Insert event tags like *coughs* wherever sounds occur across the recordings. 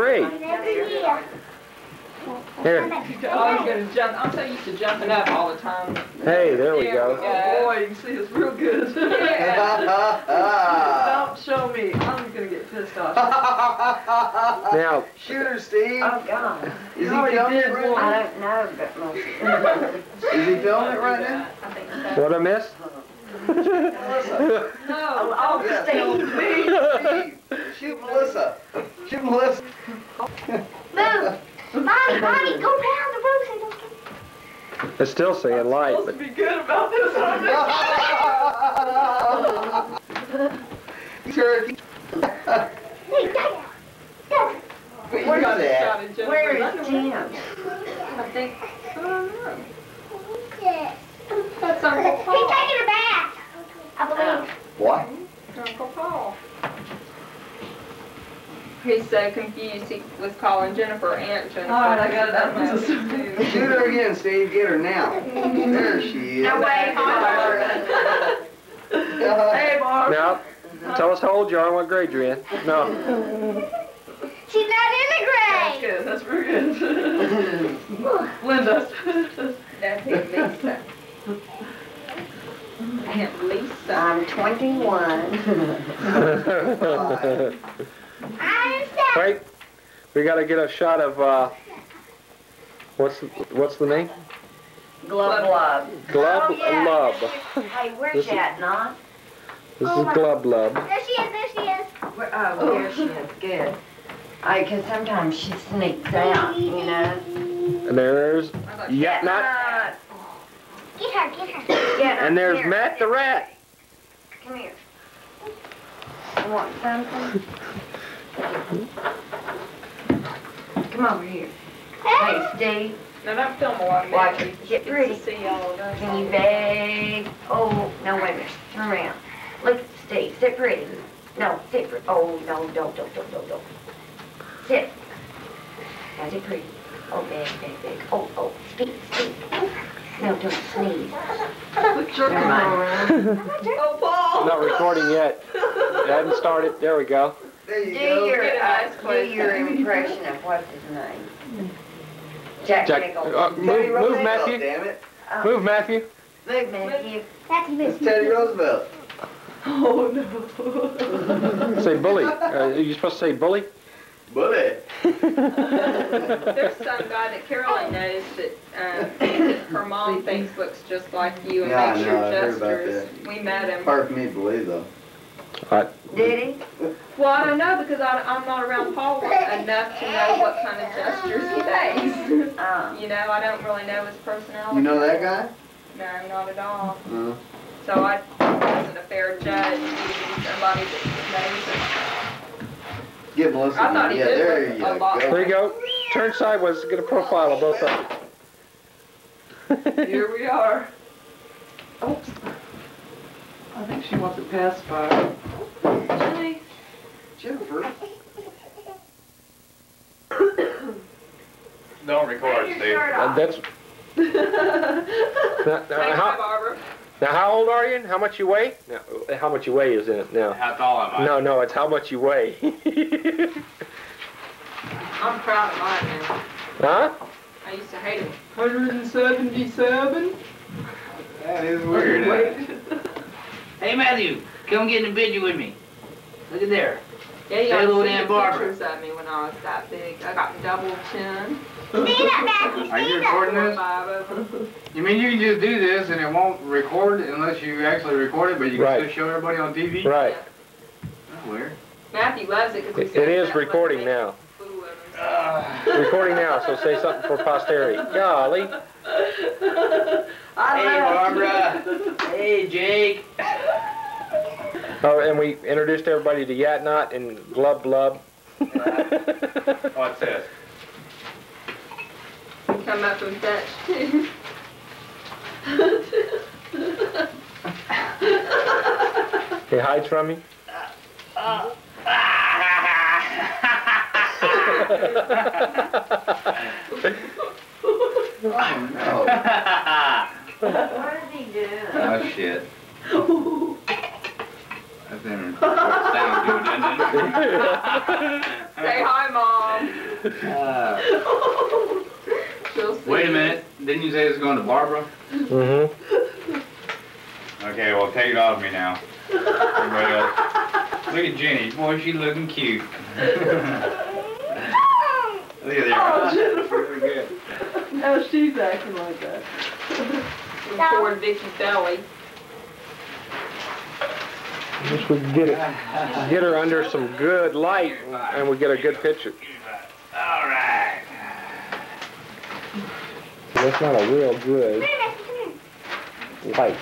great. Here. I was gonna jump, I'm so used to jumping up all the time. Hey, there we go. Oh boy, you can see us real good. *laughs* *laughs* Don't show me, I'm gonna get pissed off. *laughs* Now, Shoot her, Steve. Oh, God. Is he filming it right one. I don't know, but most. Is he filming it right now? I think so. what I missed? Melissa. No, Oh, Yeah, Steve. Steve, Steve. Shoot Melissa. Shoot Melissa. Move. Mommy, mommy, go down the road. so don't It's still saying light, supposed but to be good about this, aren't Turkey. Hey, Dad. Dad. Where's I? that? Shot at Jennifer's Where is underwear. Tim? I think, I don't know. Yeah. That's Uncle He's taking a bath. I believe. What? Uncle Paul. He's so confused, he was calling Jennifer Aunt Jennifer. All right, I got it out of my That's system. too. Shoot her again, Steve. Get her now. There she is. No way, Barb. Uh-huh. Hey, Barb. now, tell us how old you are and what grade you're in. No. She's not in the That's grade. good. That's real good. *laughs* Linda. That's it, Lisa. *laughs* Aunt Lisa. I'm 21. *laughs* I'm. Wait, we gotta get a shot of, uh, what's, what's the name? Glub Glub. Glub Oh, yeah. Lub. Hey, where's This is- that, not? This is Glub Lub. There she is, there she is. Where, oh, there she is. Good. I, cause sometimes she sneaks out, you know? And there's I thought she- Nut. Uh, Get her, get her. Get her. And there's Here. Matt the Rat. Come here. You want something? *laughs* Come over here. Hey, Steve, Now don't film a lot of Watch it. Get ready. To see all of can you beg? Oh, no, wait a minute. Turn around. Look Steve. Sit pretty. No, sit pretty. Oh, no, don't, don't, don't, don't, don't. Sit. Now sit pretty. Oh, beg, beg, beg. Oh, oh, speak, speak. No, don't sneeze. Never mind. *laughs* Oh, Paul. Not recording yet. It hasn't started. There we go. There you Do go. your, Get a uh, do your *laughs* impression of what's his name? Jack Jack, Nicholson. uh, Teddy move, move, Roosevelt, Matthew. Damn it. Oh, Move, Matthew. Move, Matthew. That's It's Teddy Roosevelt. Oh, *laughs* no. Say bully. *laughs* Uh, you supposed to say bully? Bully. There's some guy that Caroline knows that um, her mom thinks looks just like you and Yeah, I makes know, your I heard about gestures. We met him. Hard for me to believe though. Did he? Well, I don't know because I, I'm not around Paul enough to know what kind of gestures he makes. Uh, *laughs* *laughs* you know, I don't really know his personality. You know that guy? No, not at all. Uh, So I wasn't a fair judge using somebody that knows him. Get Melissa. I thought he yeah, did there you a lot go. There you go. Turn sideways. Get a profile of both of them. Here we *laughs* are. Oops. I think she wants a pacifier. Jenny. Jennifer. *coughs* Don't record, Steve. And that's *laughs* now, now, Say how, Barbara. now, how old are you and how much you weigh? Now, how much you weigh is in it now. How tall am I? No, no, it's how much you weigh. *laughs* I'm proud of mine now. huh? I used to hate him. 177. That is weird. Wait. *laughs* Hey Matthew, come get in the picture with me. Look at there. Yeah, you Say got hello to to see Aunt the Barbara. pictures of me when I was that big. I got double chin. Stand up, Matthew. Are you recording this? five of them. You mean you can just do this and it won't record unless you actually record it, but you can Right. still show everybody on TV? Right. That's weird. Matthew loves it because It, it is recording now. Uh, Recording now, so say something for posterity. Golly. I Hey laughed. Barbara. *laughs* Hey Jake. Oh, and we introduced everybody to Yat Knot and Glub Glub. what's oh, this? Come up and fetch too. he hides from me. Oh, no. what is he doing? oh shit. *laughs* with them. Sounds good, doesn't Say hi, Mom. it? Uh, She'll see. Wait a minute, didn't you say it's going to Barbara? Mm-hmm. Okay, well, take it off me now. Everybody else. Look at Jenny, boy, she looking cute. *laughs* Look at there. Oh, Jennifer. Very good. No, she's acting like that. *laughs* Toward Vicky's belly. Wish we could get it, get her under some good light and we get a good picture. All right. That's not a real good light.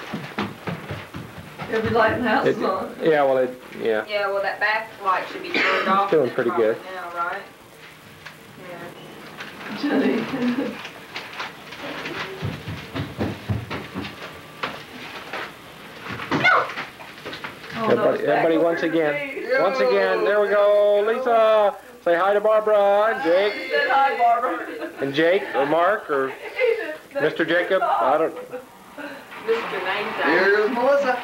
It'll be lighting the house It- on. Yeah, well, it, yeah. Yeah, well, that back light should be turned off. Doing pretty good. Now, right? Yeah. Jenny. Oh, Everybody, everybody once again, me. once again, there we go. Lisa, say hi to Barbara and He Jake said hi, Barbara. and Jake or Mark or *laughs* Mr. Jacob. I don't, *laughs* Mr. Name's Here's Melissa.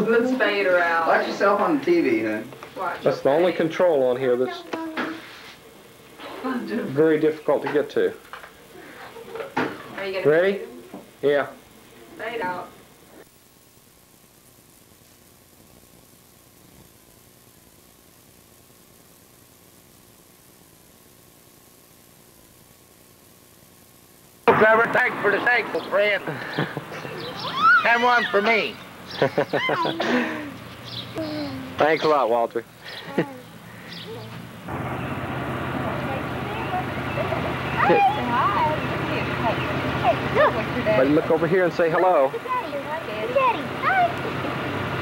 Let's fade her out. Watch yourself on the TV, huh? Watch that's the only control on here that's very difficult to get to. Are you gonna Ready? Yeah. fade out? Trevor, thanks for the thankful friend. *laughs* And one for me. *laughs* Thanks a lot, Walter. But look over here and say hello. Daddy, hi.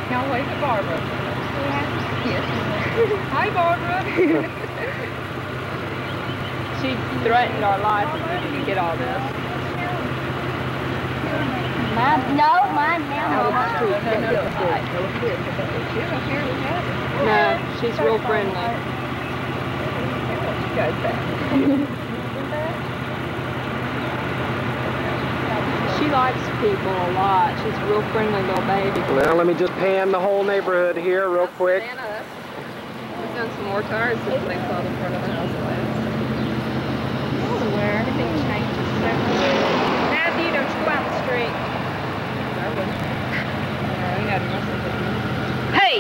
Now wave to Barbara. Hi, Barbara. *laughs* she threatened our life if we didn't get all this. Mom, no, mom, now. No, she's real friendly. She likes people a lot. She's a real friendly little baby. Well, let me just pan the whole neighborhood here real quick. Santa, we've done some more tires since they saw the front of the house last. This is where everything changes so quick. Matthew, don't you go out the street. Yeah, you gotta listen to me. Hey,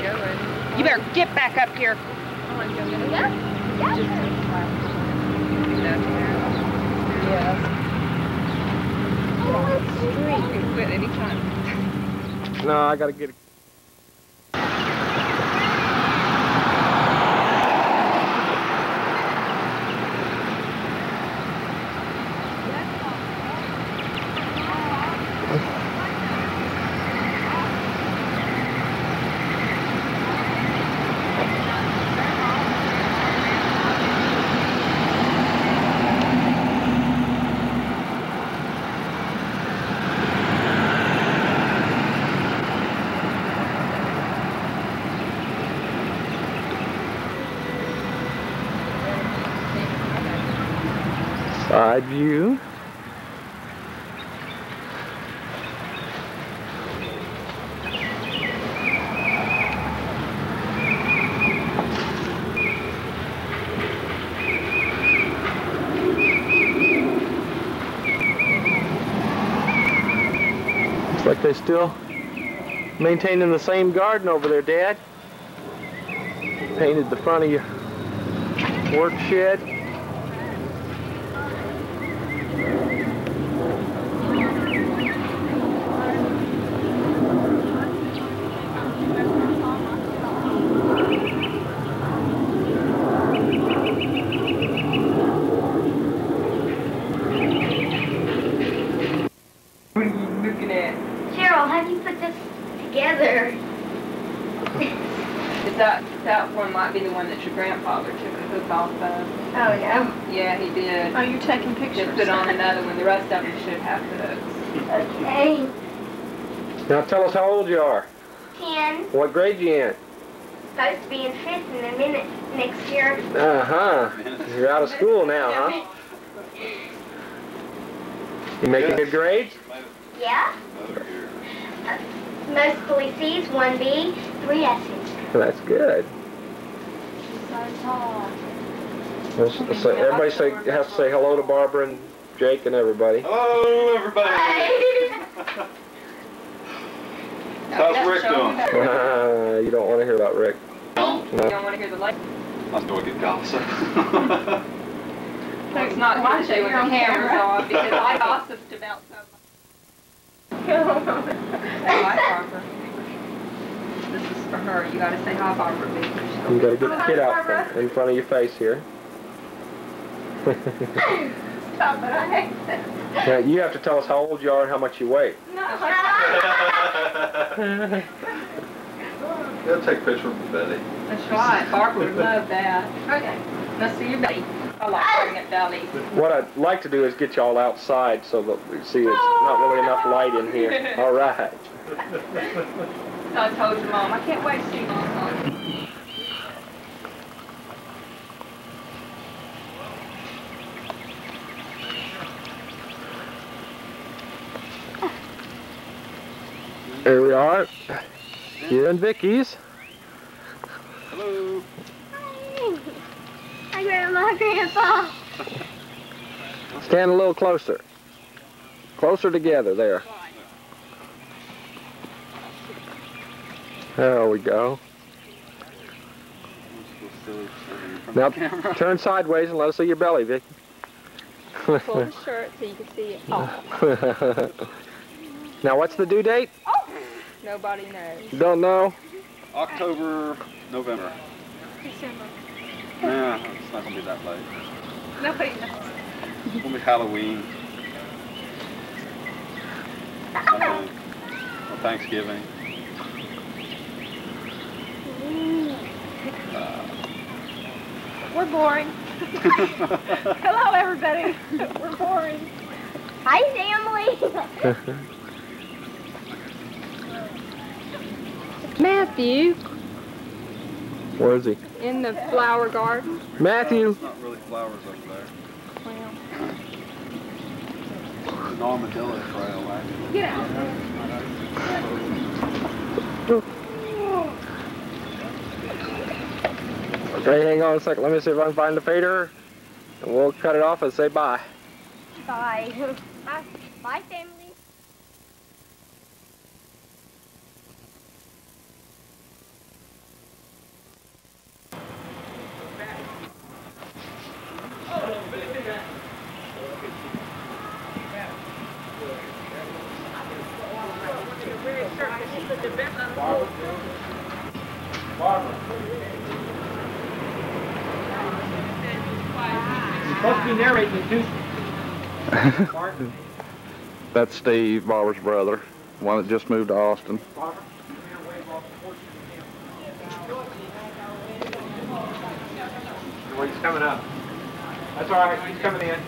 you better get back up here. Yes. You can quit anytime. No, I gotta get. Side view. Looks like they still maintaining the same garden over there, Dad. Painted the front of your work shed. What are you looking at? Cheryl, how do you put this together? That, that one might be the one that your grandfather took the hook off of. Oh, yeah. Yeah, he did. Are you're taking Just pictures? put on another one. The rest of them should have hooks. Okay. Now tell us how old you are. Ten. What grade you in? Supposed to be in fifth in a minute next year. Uh-huh. You're out of school now, huh? You making good grades? Yeah? Most fully C's, one B, three S's. That's good. Let's- let's everybody say has to say hello to Barbara and Jake and everybody. Hello, everybody. How's Rick doing? *laughs* You don't want to hear about Rick. You don't want to hear the light. i'm still get gossip. So *laughs* it's not Why good should to you when the on camera's camera? on because I gossiped about something. *laughs* Say oh, hi, Barbara. This is for her. You gotta say hi, Barbara. because she'll- You got to get the kid out from in front of your face here. *laughs* Stop it, I hate that. now, you have to tell us how old you are and how much you weigh. *laughs* Gotta take a picture of Betty. That's right. Barbara would love that. Okay. Let's see your belly. I like looking at bellies. What I'd like to do is get y'all outside so that we see it's not really enough light in here. *laughs* All right. I told your mom, I can't wait to see mom. Here we are. Here in Vicky's. Hello. Hi, Grandma, Grandpa. Stand a little closer. Closer together there. There we go. Now turn sideways and let us see your belly, Vicky. Pull the shirt so you can see it. Oh, *laughs* now what's the due date? Oh, nobody knows. Don't know. October, November. December. Nah, it's not gonna be that late. Nobody knows. It's gonna be Halloween. Something. *laughs* Or Thanksgiving. We're boring. *laughs* Hello, everybody. We're boring. Hi, family. *laughs* Matthew, Where is he? in the flower garden. Matthew. It's not really flowers up there. Well, It's an armadillo trail, actually. get out. Okay, hang on a second. Let me see if I can find the fader. And we'll cut it off and say bye. Bye. *laughs* Bye. Bye, family. Supposed to be narrating too. *laughs* That's Steve, Barbara's brother, one that just moved to Austin. Well, he's coming up. That's all right. He's coming in.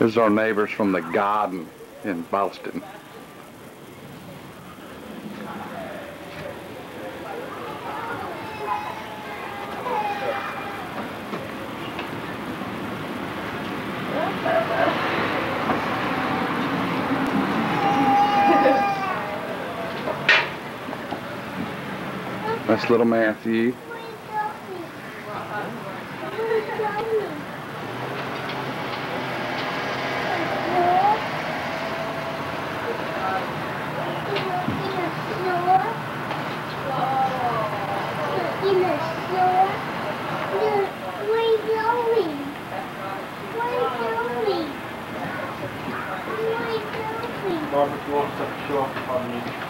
This is our neighbors from the garden in Boston. That's little Matthew. Barbara, if you want to show off on me.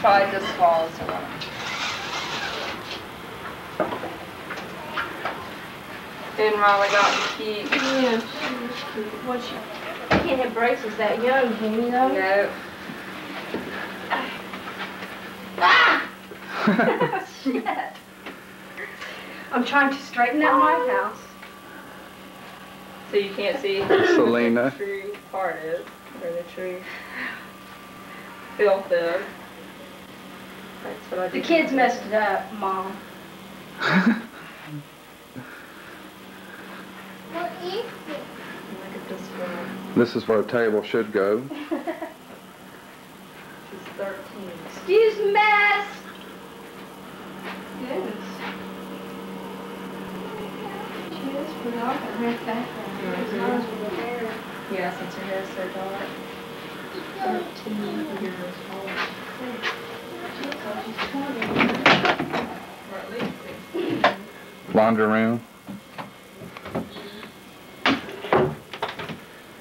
Tried this fall, so. Didn't Riley got the key? Yeah, what you, you can't have braces that young, can you though? No. Shit. I'm trying to straighten out my house. So you can't see Selena. what the true part is, or the true filth is. That's what I The kids messed it up, Mom. What is it? Look at this one. This is where a table should go. She's 13. Excuse mess. Yes. She is pretty awful. Her background. It's not her hair. Yeah, since her hair's so dark. 13 years old. Or at least 16. Laundry room.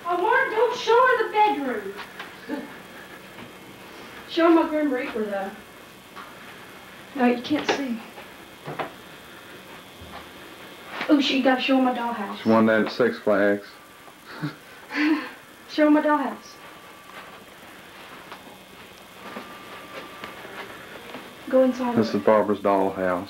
Oh, Mark, don't show her the bedroom. show her my Grim Reaper, though. No, you can't see. Shit, you gotta show her my dollhouse. She won that at Six Flags. *laughs* Show her my dollhouse. Go inside. This is Barbara's dollhouse.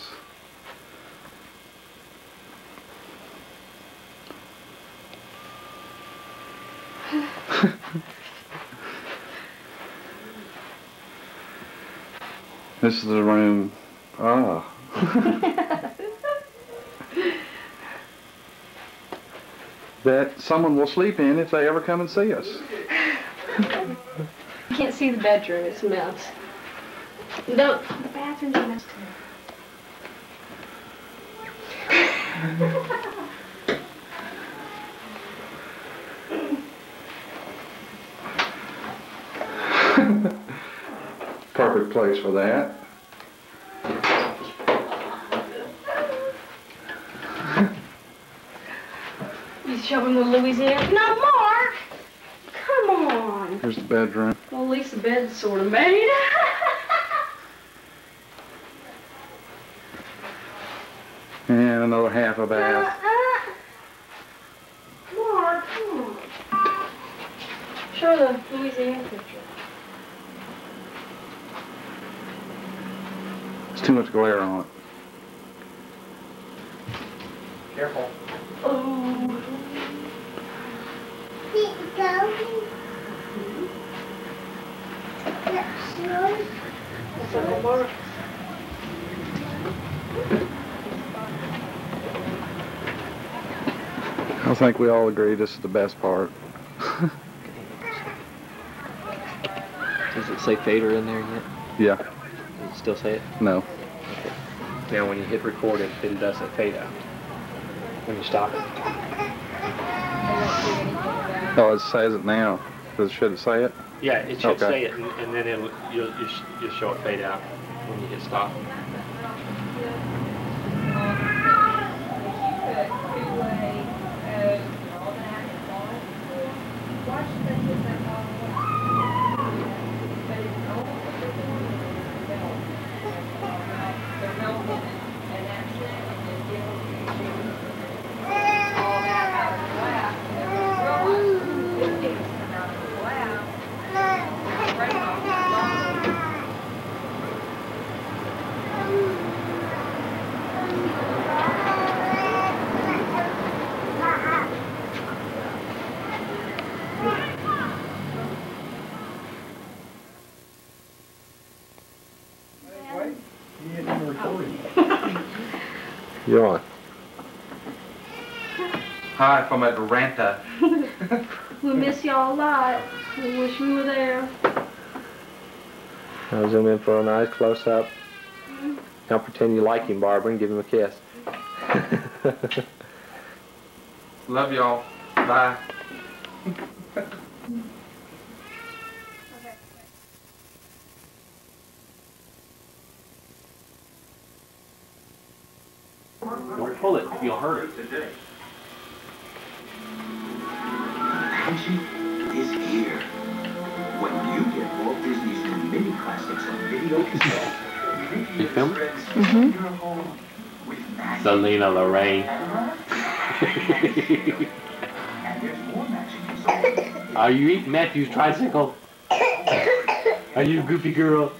*laughs* this is the room. Ah. *laughs* that someone will sleep in if they ever come and see us. You can't see the bedroom. It's a mess. No, the bathroom's a mess too. *laughs* Perfect place for that. Show him the Louisiana. No, Mark! Come on. Here's the bedroom. Well, at least the bed's sort of made. *laughs* And another half a bath. Uh-uh. Mark, come on. Show the Louisiana picture. It's too much glare on it. Careful. Oh. Keep going. That's yours. So, Mark. I think we all agree this is the best part. *laughs* Does it say fader in there yet? Yeah, Does it still say it? no. Now when you hit record it, it doesn't fade out. When you stop it. Oh, it says it now. Does should it say it? Yeah, it should Okay. say it and, and then it'll, you'll, you'll, you'll show it fade out when you hit stop. You're on. Hi, from Atlanta. *laughs* We miss y'all a lot. We wish we were there. Now zoom in for a nice close up. Now pretend you like him, Barbara, and give him a kiss. *laughs* Love y'all. Bye. Don't pull it, you'll hurt it. Magic is here. When you get Walt Disney's new mini classics on video cassette, You film? mm-hmm. your home with. Selena Lorraine. And there's more magic. Are you eating Matthew's tricycle? *coughs* Are you a goofy girl?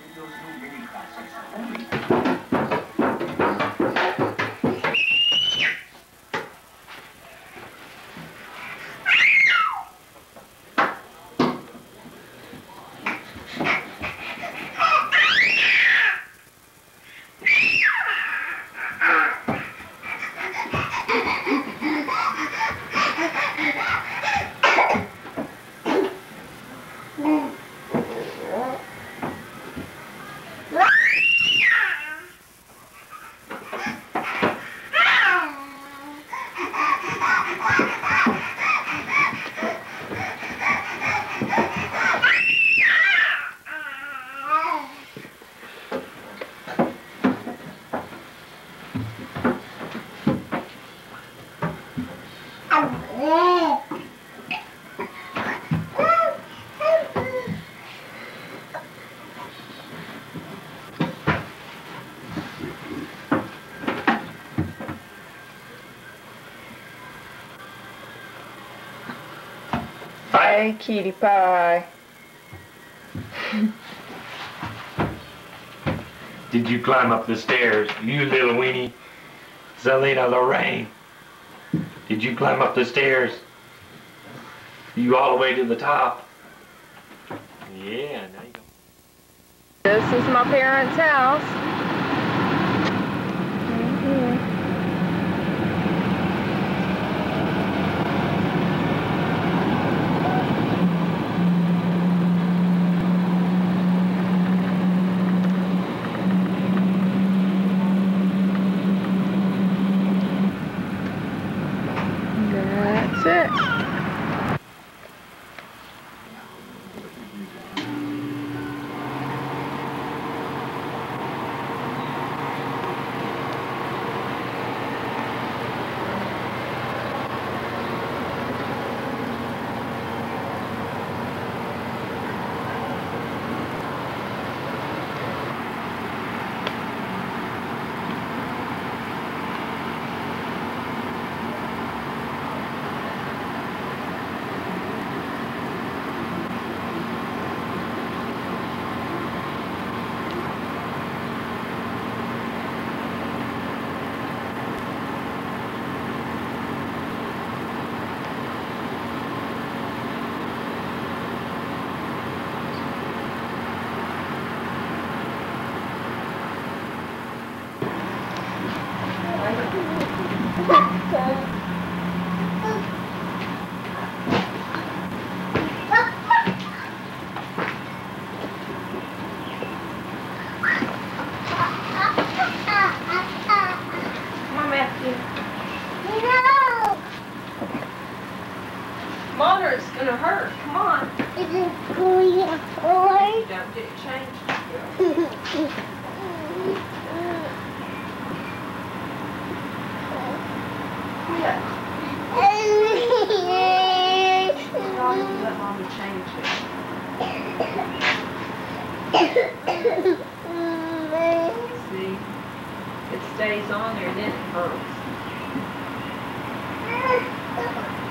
Hey, cutie pie. Did you climb up the stairs, you little weenie? Zelina Lorraine. Did you climb up the stairs? You all the way to the top? Yeah, now you go. This is my parents' house. Mhm. That's it. Come on, Matthew. No! Mother, is gonna hurt. Come on. Is it going to hurt? Don't get changed. Yeah. Let mommy change it. See? It stays on there, and then it hurts. I don't want to stay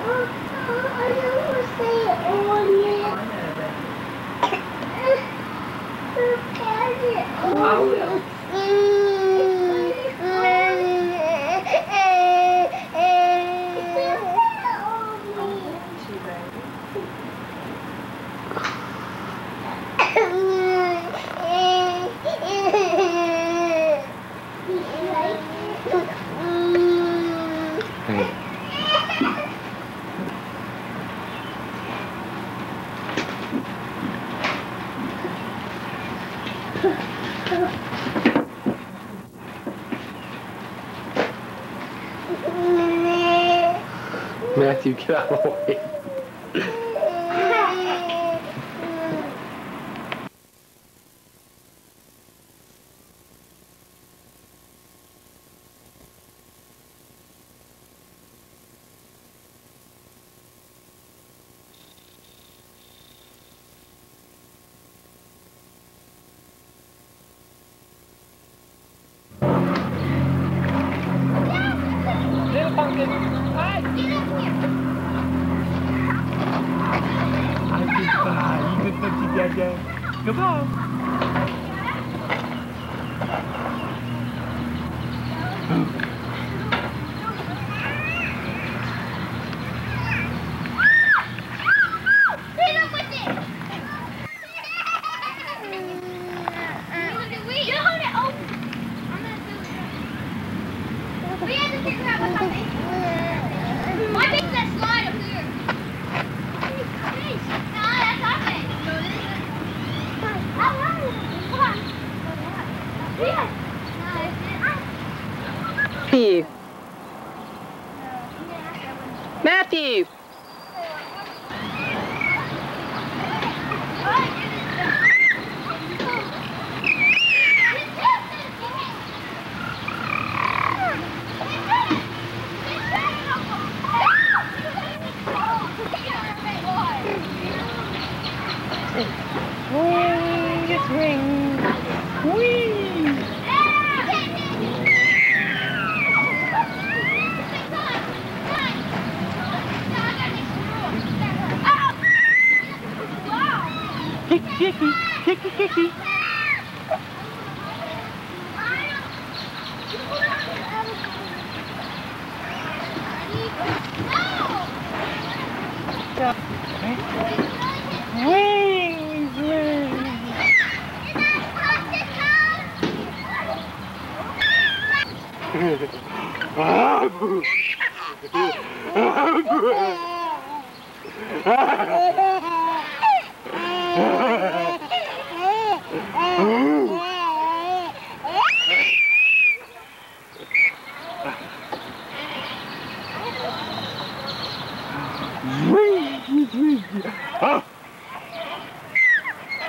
on it. I will.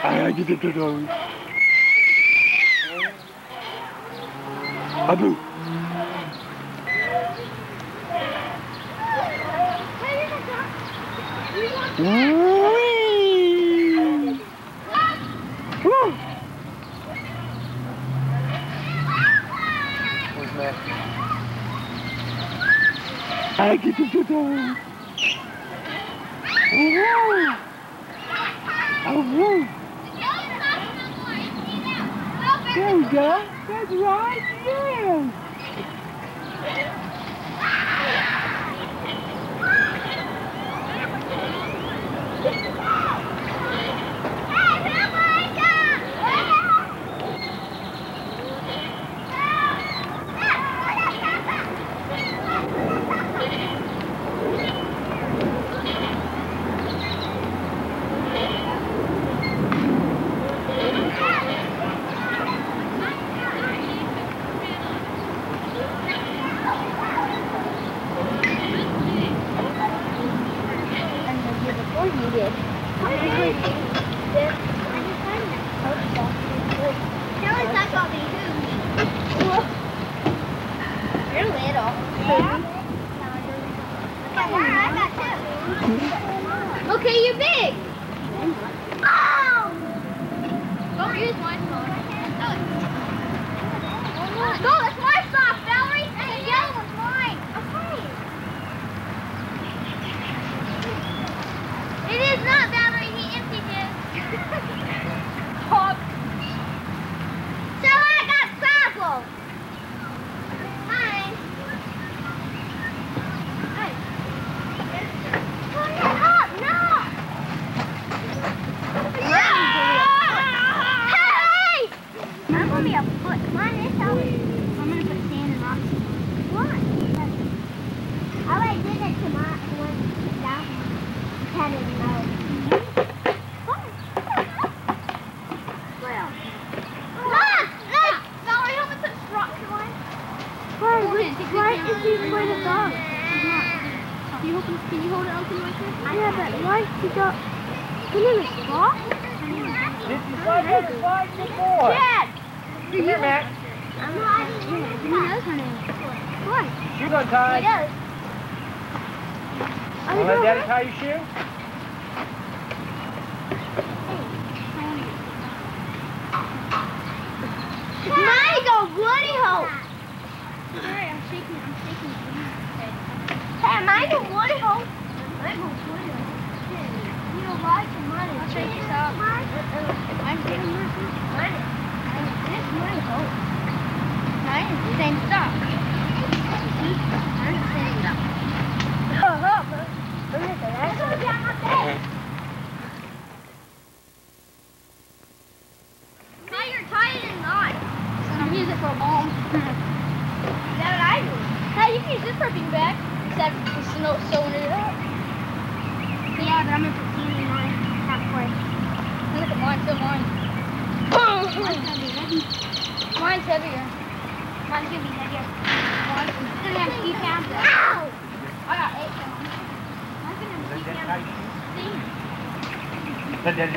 Ai, ai, de Abu. Ui. Uh. Ai, que tudo! Uhul! Uhul! There you go. That's right. there.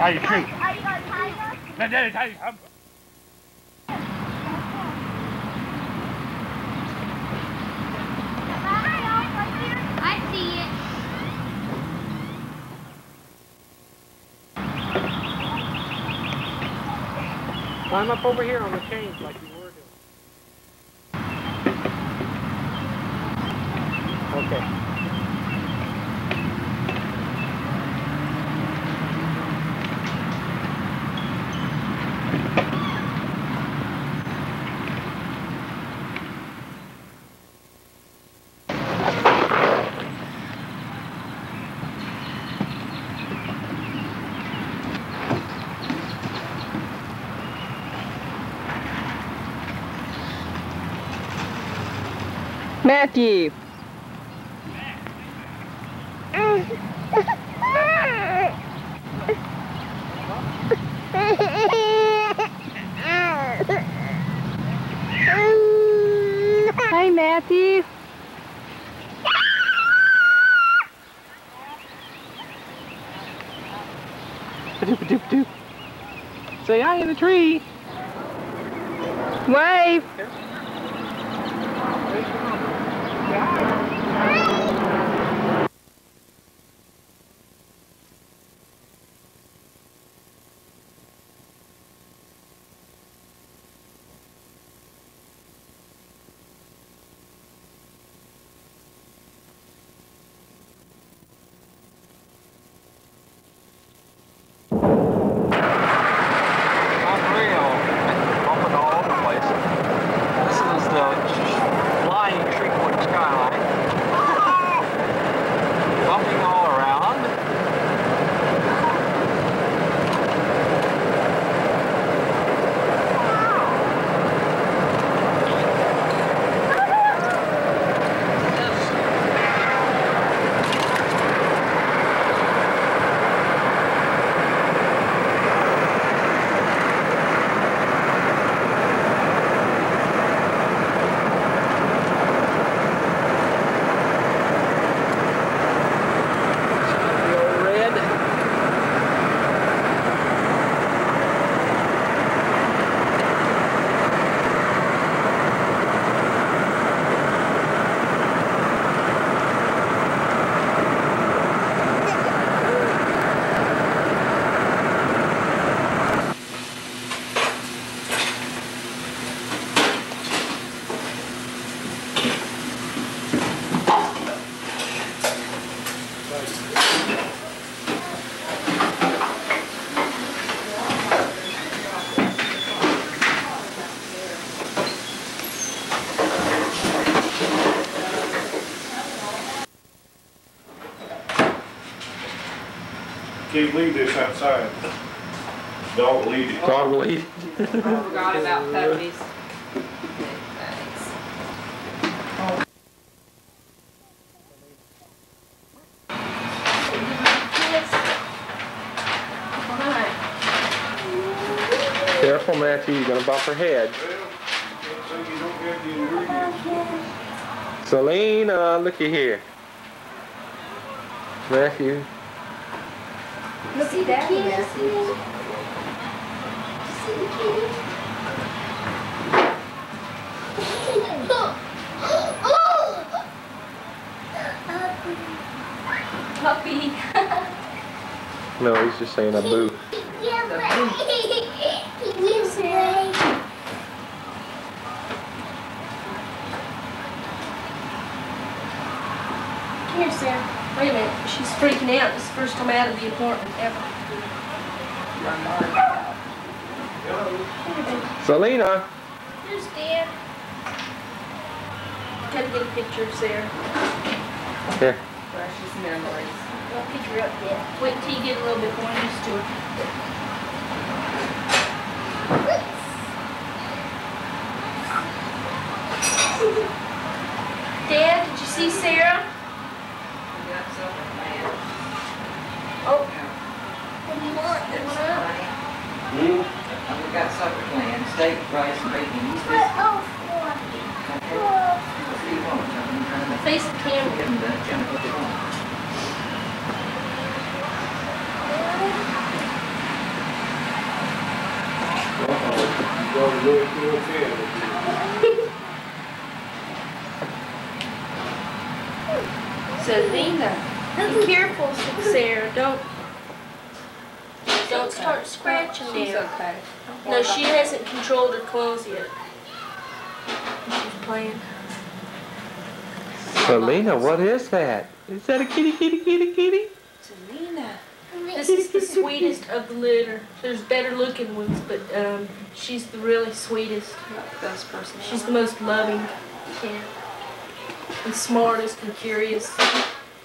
Tiger, you going tiger? No, Daddy, Tiger, I'm... Climb up over here on the chains like you Matthew. Hi, Matthew. Doop doop doop. Say hi in the tree. Can't leave this outside. Dog will eat it. Dog will eat. I forgot about puppies. Careful, Matthew, you're gonna bump her head. Selena, looky here. Matthew. See that? Matthew. See the kitty? Puppy. *laughs* No, he's just saying a boo. Here, Sarah. Wait a minute, she's freaking out. This is the first time out of the apartment ever. Selena. Here's Dad. Gotta get a picture of Sarah. Here. Precious memories. Don't pick her up yet. Wait till you get a little bit more used to her. Dad, did you see Sarah? We got supper planned. Oh. What do you want? Good one up. We got supper planned, steak, rice, and bacon. He's What just, else for? what do you want? I'm trying to Face the camera. get him to jump what they want. Selena, be careful, Sarah. Don't don't start scratching She's there. okay. No, she hasn't controlled her clothes yet. She's playing. Selena, what is that? Is that a kitty, kitty, kitty, kitty? Selena. This is the sweetest of the litter. There's better looking ones, but um, she's the really sweetest. Best person. She's the most loving cat. And smartest and curious.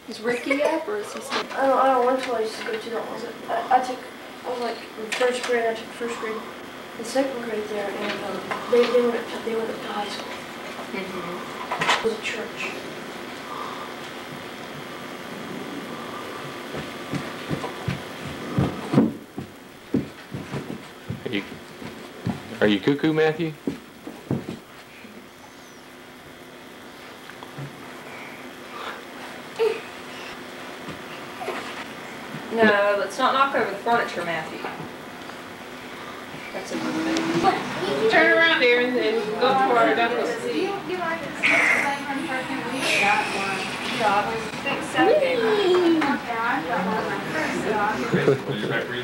Is Ricky up or is he still? I don't, I don't want to I used to go to that was it. I, I took, I was like in first grade, I took first grade, and second grade there, and um, they, they went up to, they went up to high school. The church. Are you cuckoo, Matthew? No, let's not knock over the furniture, Matthew. That's a good thing. Turn around, Aaron, and then go toward down the seat. Six, seven, eight. You back where you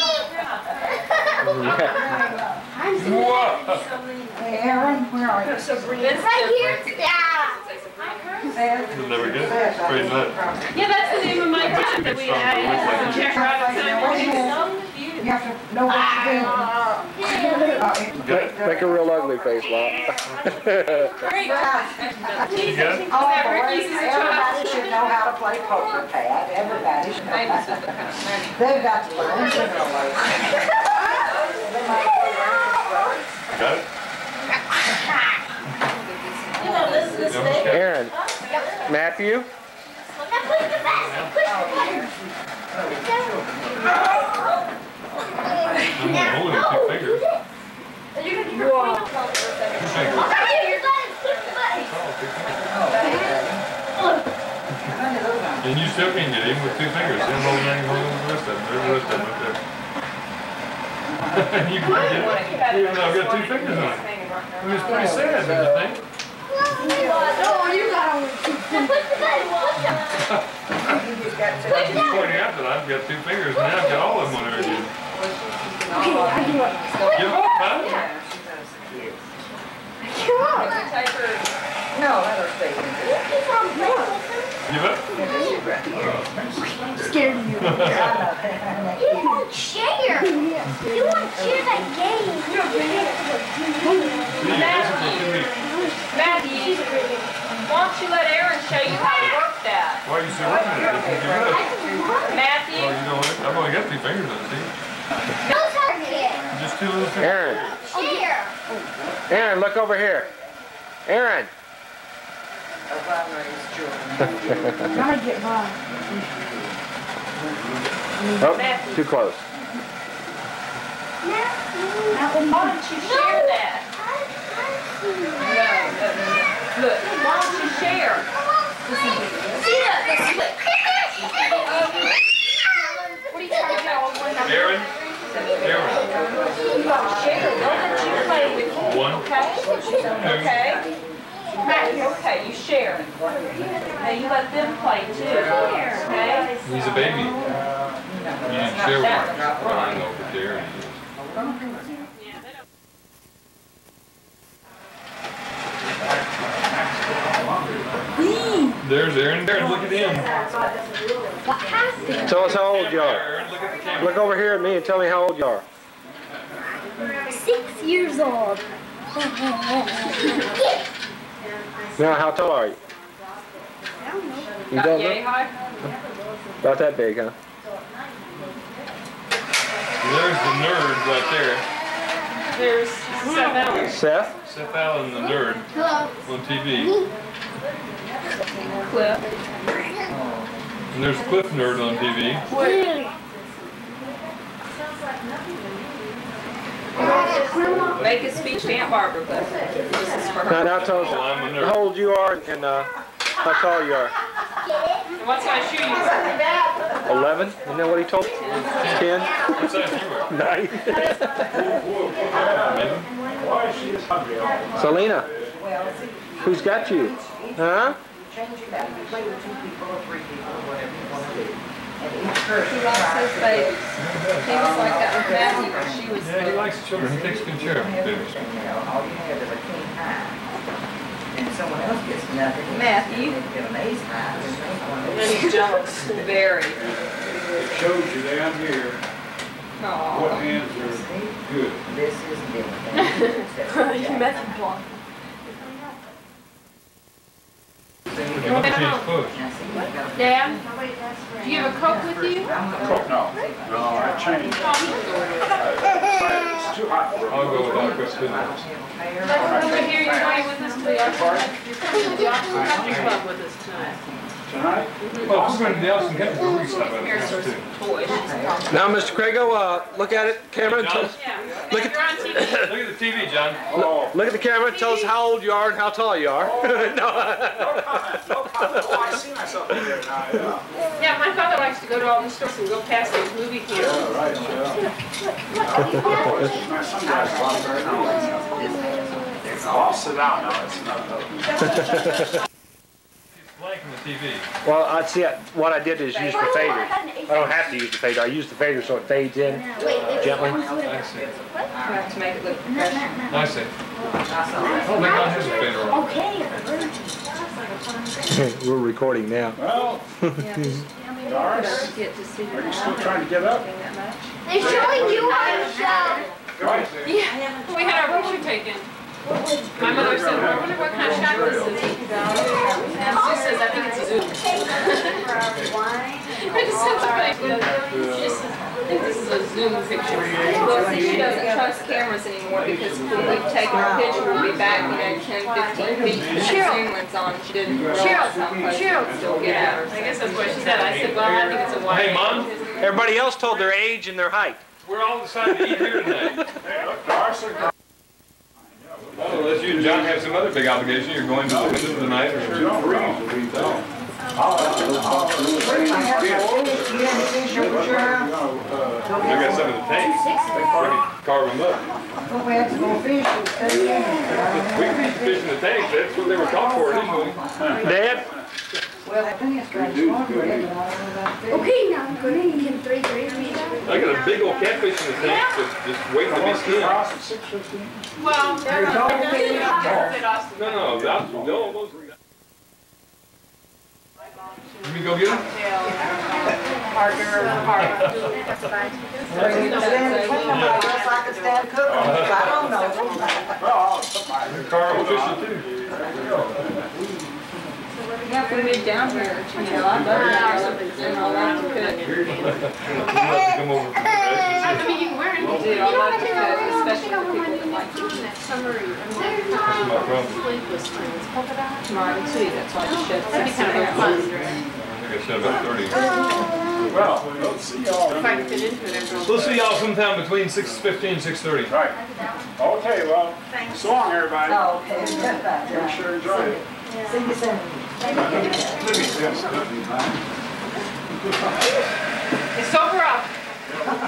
Aaron, where are you? It's Right here. Yeah. You'll never get it. Straighten. Yeah, that's the name of my cat that we had. Jack Robinson. You have to know what you're doing. Make, make a real ugly face, Lot. Great. You got it? Oh, boy, Ricky's is a everybody should know how to play poker, Pat. Everybody should know Famous how is to. the kind. They've got to learn sooner or later. They might play around with Got it? Know, this, this thing. Aaron, Matthew, Now push the button. Push the button. I'm gonna hold it with two fingers. You're gonna get your Two fingers. Okay, your button. Push the button. And you still can get him with two fingers. Then hold that, hold the rest of them. There's the rest of them right there. *laughs* you can get it. Even though I've got two fingers on it. I mean, it's pretty sad, don't you think? Oh, you got only two. Now push the button. Push them. I'm pointing out that I've got two fingers and now I've got all of them on there again. Okay, I give up. Give up, huh? Come on. No, let her stay in there. Keep on playing. Give up? Scared of you. *laughs* You won't share. You won't share that game. See, you basically two weeks. Matthew, why don't you let Aaron show you how to work that? Why are you still working at it? You give. Matthew? Oh, you don't, I've only got three fingers on it, see? Those are it. Just two little fingers. Aaron, Share. Aaron, look over here. Aaron. Trying to get by. Oh, too close. Why don't you share that? No, no, no. Look, why don't you share? See the, the. What are you trying to get all one? Aaron? Aaron. You gotta share. Don't you play with. One. Okay? Okay? Matthew, okay, you share. Now you let them play too. Okay? He's a baby. You need to share with him. I know for Darren. There's Aaron. Aaron, look at him. Tell us how old you are. Look over here at me and tell me how old you are. Six years old. Now, how tall are you? You don't yay know? high? About that big, huh? There's the nerd right there. There's Seth Allen. Seth? Seth Allen, the nerd, Hello. on TV. Clip. And there's Cliff Nerd on TV. Make a speech to Aunt Barbara, Cliff. This is for Now, now tell us how old you are and uh, how tall you are. And What size shoe you wear? 11? Isn't that what he told me? 10? What size you wear? Nine? Selena, who's got you? Huh? Change it up. Play with two people or three people or whatever you want to do. And each person He likes tries his to- babies. He was like that with Matthew she was Yeah, he likes children. He takes good care of them, too. You know, all you have is a king high. And someone else gets nothing. Matthew. And they get an ace high. and they want to- And he's jealous. Very. Showed you down here. What hands are good? This is different. *laughs* You *laughs* method block. You want to change clothes? Dad, do you have a Coke with you? Coke, no. No, I changed. It's too hot for I'll go without Chris Over here, you're going with us to the Austin, you're coming to the Austin Country Club with us tonight. Tonight? Well, if we're going to the Austin Country, we'll stop at Here's too. Now, Mr. Crago, uh, look at it, camera, and tell, Yeah, Look at- you're on TV. Look at the TV, John. Oh, look at the camera, and tell us how old you are and how tall you are. *laughs* no comment, no comment. Oh, I see myself in there now, yeah. Yeah, my father likes to go to all the stores and go past those movie theaters. Yeah, right, yeah. Oh, My sunglasses *laughs* on very nice. I'll sit down now, it's not. *laughs* It's the TV. Well, I see, uh, what I did is use the fader. I don't have to use the fader, I use the fader so it fades in gently. I see. To make it look professional. I see. Oh, my God, has a fader on. We're recording now. Well, *laughs* *laughs* Doris, Get to see are you still trying to get up? They're showing you on the show. Yeah, we had our picture taken. My mother said, I wonder what kind of shot this is. And she says, I think it's a zoom. I just said something. She says, *laughs* I think this is a zoom picture. Well, see, she doesn't trust cameras anymore because when we've taken a picture, we'll be back, you know, 10, 15 feet. And the zoom lens on, she didn't realize how close it would still get at her. I guess that's what she said. I said, well, I think it's a wide. Hey, Mom, Everybody else told their age and their height. we're all decided to eat here tonight. Hey, look, Doris, look. Well, unless you and John have some other big obligation, you're going to the windows tonight or Sure, no reason to that. I'll, I'll, I got some of the tanks. They can carve them up. we had to go fishing, stay in it. We can fish in the tanks, that's what they were called for initially. Dad? Well, I think it's got stronger, but I don't know about fish. Okay, now I'm gonna eat him three, three, three. I got a big old catfish in the tank, just, just waiting to be skinned. Cross at six fifteen? Well, they're not, they're not. No, no, that's, no, those. You mean go get them? Partner, partner. Well, you can stand between them, I guess I could stand cooking, I don't know. *laughs* Well, I'll put my. Carl fishing too. Yeah, if we moved down here, you know, I'd love to have something in all that to cook. Come over. I mean, you can wear We'll anything. do all that to cook, especially for people that like to eat. Summary. My problem. Sleepless things. Polka dot. Mine too, that's why she showed That'd be kind of fun. I think I said about thirty. Well, we'll see y'all. If I can fit into it every once in a We'll see y'all sometime between six fifteen and six thirty. Right. Okay, well, so long, everybody. Oh, okay, Make sure you enjoy it. See you soon. Let me see them stuff. It's sober up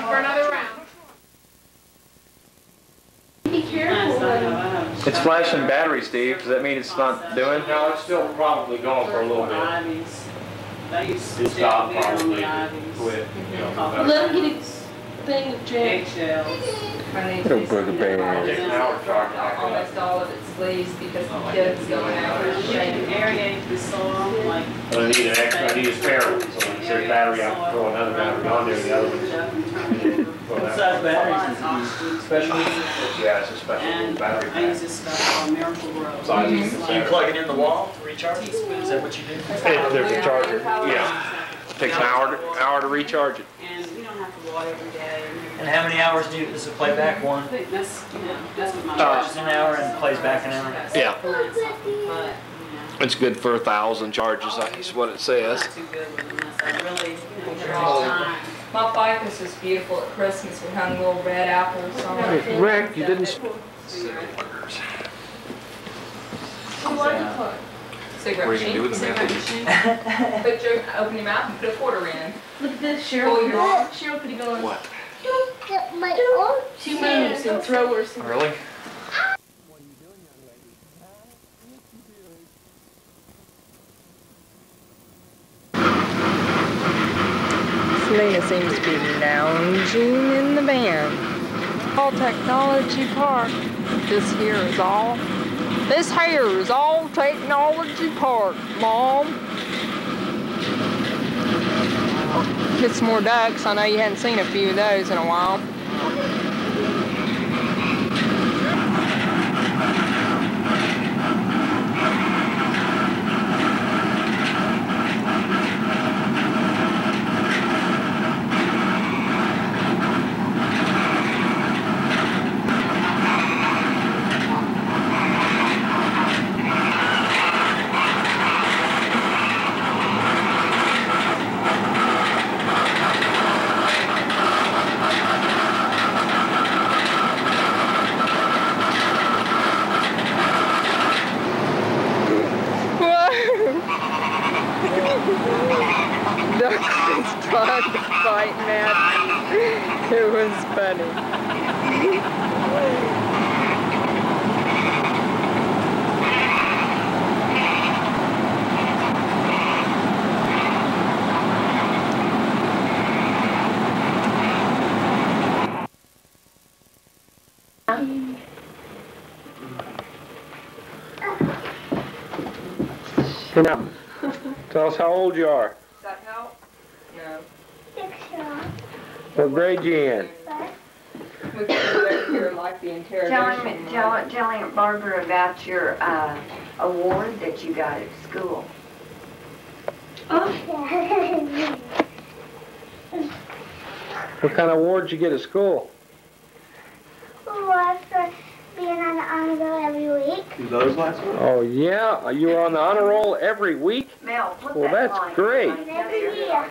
for another round. Be careful. It's flashing battery, Steve. Does that mean it's not doing? No, it's still probably going for a little bit. It stopped probably, quit, you know. Let him get his thing of Jack. Little booger bear. Takes an hour to charge back up. Almost all of its leaves because the oh, kids going out and shaking. aerate the soil, like. I need an extra, I need a spare one, so when it says battery, I can throw another battery on there, the other one's. What size batteries? Special? Yeah, it's a special battery I use pack. this stuff called Miracle-Gro. Size is the Like same. plug it in the wall to recharge? Is that what you do? There's a charger. Yeah. Takes an hour, hour to recharge it. And you don't have to water every day. And how many hours do you, does it play back one? That's, you know, that's what my. Charges an hour and plays back an hour? Yeah. But, It's good for a thousand charges, that's what it says. not too good with them unless I really, you know, take time. My ficus was beautiful at Christmas. We hung little red apples on it. Rick, you didn't. Cigarette What are you gonna do with machine. them after Put your, open your mouth and put a quarter in. Look at this, Pull Cheryl. your arm. Cheryl could be going. What? Don't get my own. Two moves and throwers. Really? Selena seems to be lounging in the van. All Technology Park. This here is all. This here is all Technology Park, Mom. Get some more ducks. I know you hadn't seen a few of those in a while. Duck was trying to fight Matthew. It was funny. Now, tell us how old you are. Does that help? No. What grade you in? We can do it here like the Tell interrogation. him, tell, tell him, Barbara, about your, uh, award that you got at school. *laughs* What kind of awards you get at school? Was for being on the honor roll every week. Those last ones? Oh, yeah? You were on the honor roll every week? Mel, Well, that's line great. Every year.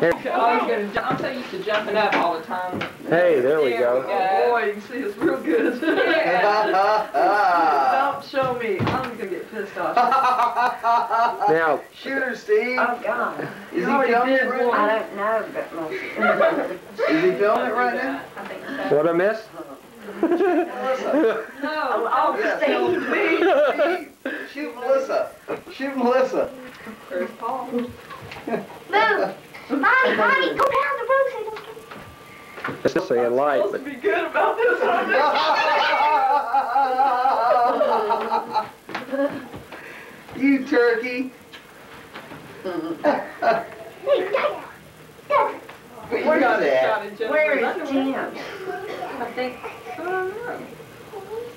Here. I was gonna, ju- I'm so used to jumping up all the time. Hey, there we There go. we go. Oh, boy, you can see it's real good. *laughs* Don't show me. I'm gonna get pissed off. *laughs* Now, Shoot her, Steve. Oh, God. Is You he already filming did it right I don't know, but most. Is he filming it right now? I think so. what I miss? No, Oh, Yeah. Steve. Steve, Steve. Shoot Melissa. Shoot Melissa. there's Paul. Move. Mommy, mommy, go down the road so you don't get It's just saying light, Supposed but to be good about this, aren't you? you turkey. Hey, Dad. Dad. Where you got that? Where is Jim? I think, I don't know.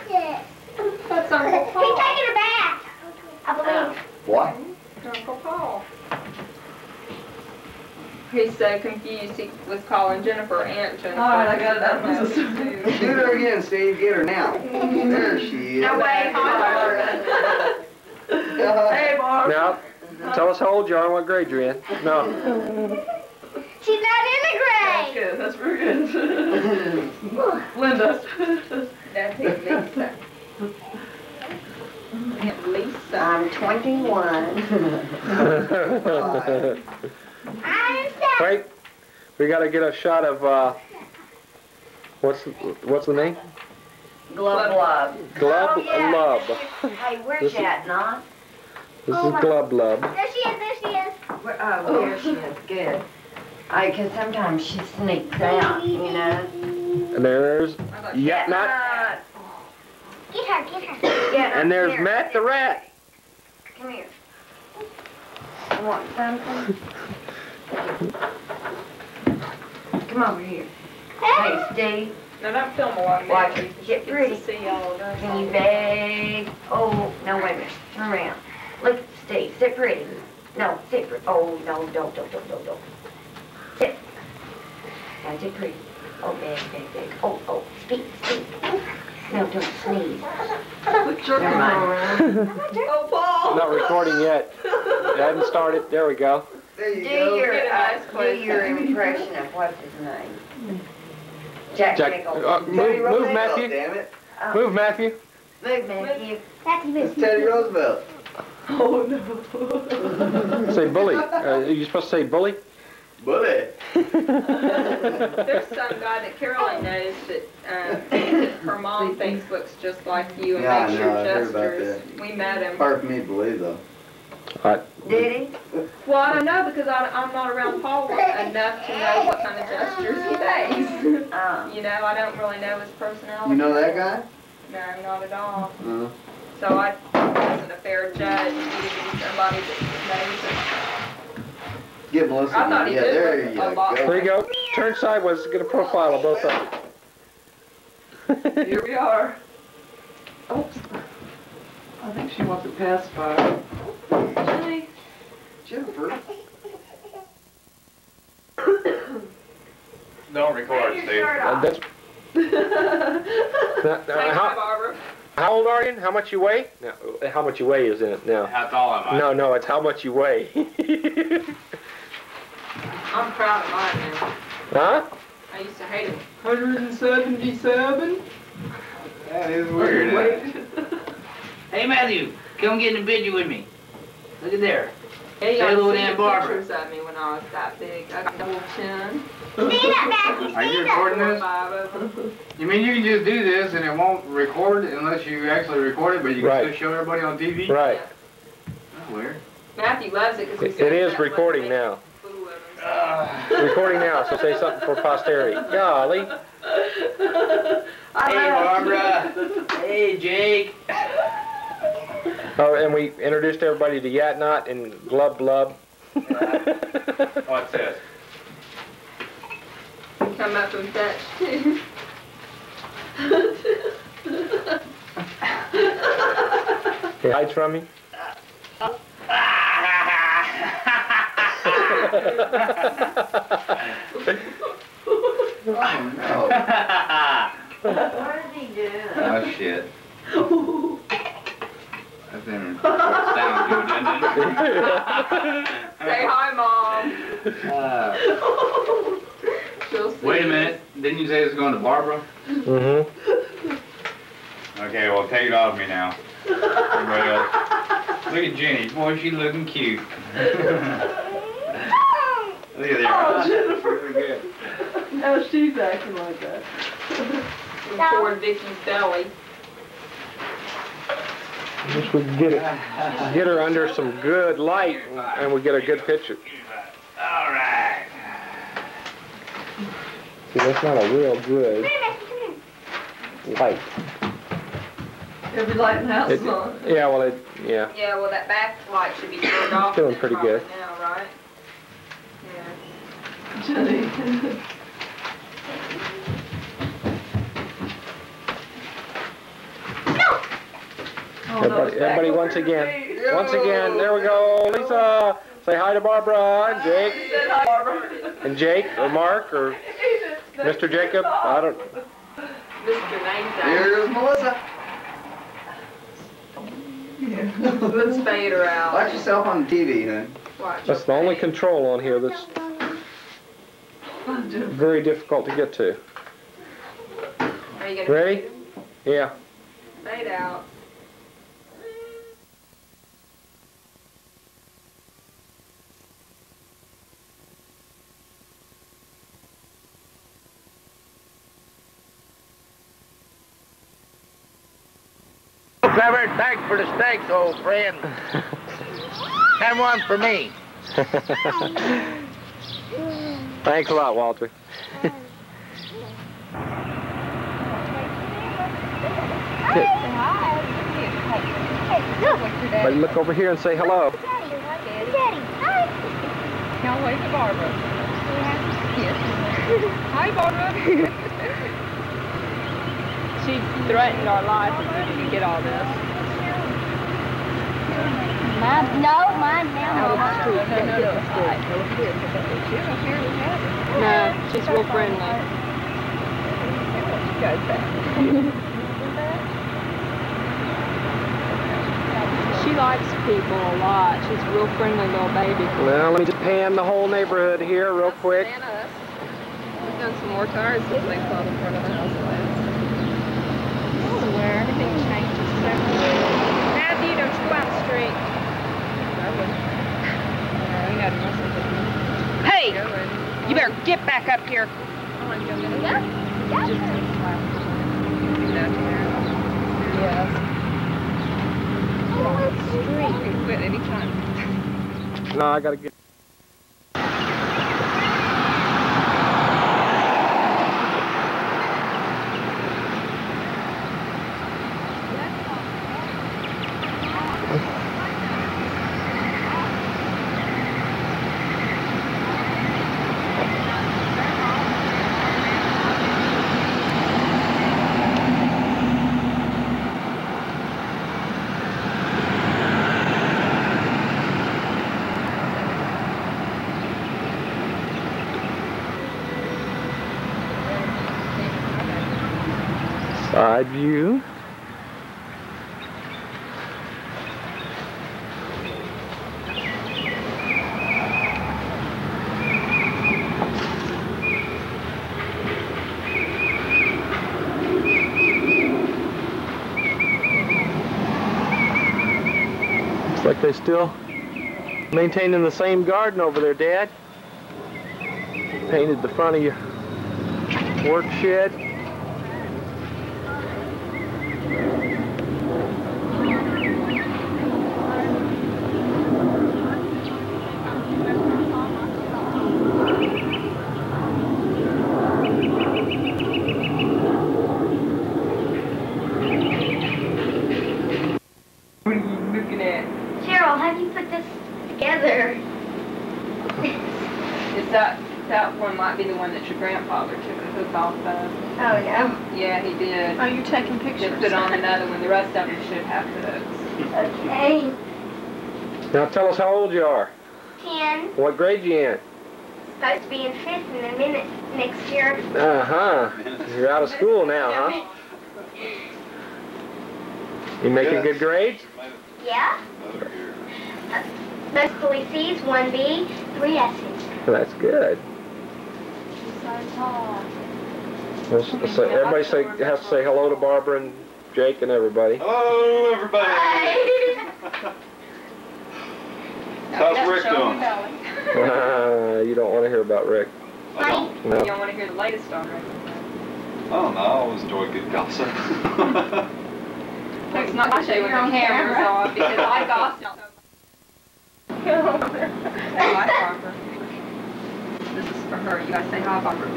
Yeah. That's Uncle He's taking a bath. I believe. Oh. What? Uncle Paul. He's so confused, he was calling Jennifer Aunt Jennifer. All right, I got it out of Doesn't my know system. who. Shoot her again, Steve. Get her now. There she is. No way, Barbara. *laughs* Hey, Barb. now, tell us how old you are and what grade you're in. No. *laughs* She's not in the That's grade. good. That's very good. *laughs* Linda. That's his Lisa. Aunt *laughs* Lisa. I'm 21. I'm seven. Wait, we gotta get a shot of, uh, what's, what's the name? Glub glub. Glub Oh, yeah. Lub. Hey, where's This is- that, not? This is Glub Lub. There she is, there she is. Where, oh, there she is. Good. I, cause sometimes she sneaks out, you know? And there's Yet Not. Get her, get her. Yeah, And there's here. Matt the Rat. Come here. You want something? Come over here. Hey, Steve, No, don't film a lot of Watch that. it. because Get pretty. gets to see all can you beg? Oh, no, wait a minute. Turn around. Look, Steve, sit pretty. No, sit pretty. Oh, no, don't, don't, don't, don't, don't. Sit. Now, sit pretty. Oh, beg, beg, beg. Oh, oh, speak, speak. No, don't sneeze. Never mind. Oh, Paul. Not recording yet. It hasn't started. There we go. There you Do go. your, Get a uh, do your impression of what's his name? Jack, Jack, Nicholson. uh, move, move Oh, Matthew. damn it. Oh, Move Matthew. Move, Matthew. That's It's Teddy Roosevelt. Oh, no. Say bully. Uh, you supposed to say bully? Bully. *laughs* There's some guy that Caroline knows that, um, her mom *laughs* thinks looks just like you and Yeah, I makes know, your I heard about gestures. We met him. Hard for me to believe, though. Did he? Well, I don't know because I, I'm not around Paul *laughs* enough to know what kind of gestures he makes. Um, You know, I don't really know his personality. You know that guy? No, not at all. Uh, So I wasn't a fair judge. It needed to be somebody that knows him. Give Melissa. I thought he yeah, did there you a go. There you go. Turn sideways. Get a profile of both of them. *laughs* Here we are. Oops. I think she wants a pacifier. Jenny. Jennifer. *coughs* Don't record, Steve. Uh, that's, now, now, Hi, how, how old are you? and How much you weigh? Now, how much you weigh is in it now? How tall am I? No, no, it's how much you weigh. *laughs* I'm proud of mine now. huh? I used to hate it. 177. That is weird. *laughs* Hey, Matthew, come get in the picture with me. Look at there. Hey, Say I hello to see Aunt the pictures of me when I was that big. I got a little chin. See that, Matthew? Are you recording this? Five of them. You mean you can just do this and it won't record unless you actually record it, but you can Right. still show everybody on TV? Right. That's weird. Matthew loves it because It, it is recording now. Recording now, so say something for posterity. Golly. Hey, Barbara. Hey, Jake. Oh, and we introduced everybody to Yat Not and Glub Blub. What's this? Come up and fetch too. He hides from me. *laughs* Oh, no. What is he doing? Oh, shit. That didn't sound good, didn't it? Say hi, mom. Uh, wait a minute. Didn't you say it's going to Barbara? Mm-hmm. Okay, well, take it off me now. Everybody else. Look at Jenny. Boy, she looking cute. *laughs* Look at there. Oh, Jennifer. Now she's acting like that. Poor Vicky's belly. Wish we get it, get her under some good light, and we get a good picture. All right. See, that's not a real good light. Every light in the house It- is on. yeah, well, it, yeah. Yeah, well, that back light should be turned off. Doing then pretty probably good. *laughs* Now, right? Oh, no, Everybody, everybody once again, me. once again, there we go. Lisa, say hi to Barbara and Jake, hi, Barbara. and Jake, or Mark, or *laughs* Mr. Jacob. I don't, Mr. Name Here's Melissa. Let's fade her out. Watch yourself on the TV, hon. Watch. that's the only control on here that's very difficult to get to. Are you gonna Ready? Yeah. fade out? Clever, thanks for the steaks, old friend. *laughs* Have one for me. *laughs* Thanks a lot, Walter. *laughs* Everybody look over here and say hello. Can't wait to Barbara. Yes. Hi, Barbara. *laughs* she threatened our life if we didn't get all this. Mine, no, mine now. No, she's real friendly. She likes people a lot. She's a real friendly little baby. Well, let me just pan the whole neighborhood here real quick. Santa. We've done some more tires since they saw the front of the house last. Where everything changes so much. Matthew, don't you go out the Hey, you better get back up here. Oh, and go get it. Just do that to her. Yes. You can quit anytime. No, I gotta get. Side view. Looks like they still maintaining the same garden over there, Dad. Painted the front of your work shed. What are you looking? Cheryl, how do you put this together? Is that that one might be the one that your grandfather took the hook off of? Oh, yeah? Yeah, he did. Oh, you're taking Just pictures. put on another one. The rest of them should have hooks. Okay. Now tell us how old you are. Ten. What grade you in? Supposed to be in fifth in a minute next year. Uh-huh. You're out of school now, huh? *laughs* You making good grades? Yeah? Uh, Mostly C's, one B, three S's. That's good. Well, s- so everybody say, has to say hello to Barbara and Jake and everybody. Hello, everybody. *laughs* How's Rick doing? *laughs* you don't want to hear about Rick. I don't. You don't want to hear the latest on Rick. I don't know. I always enjoy good gossip. *laughs* It's not to show you when the camera's on because I gossip. Hi, Barbara. This is for her. You gotta say hi, Barbara. You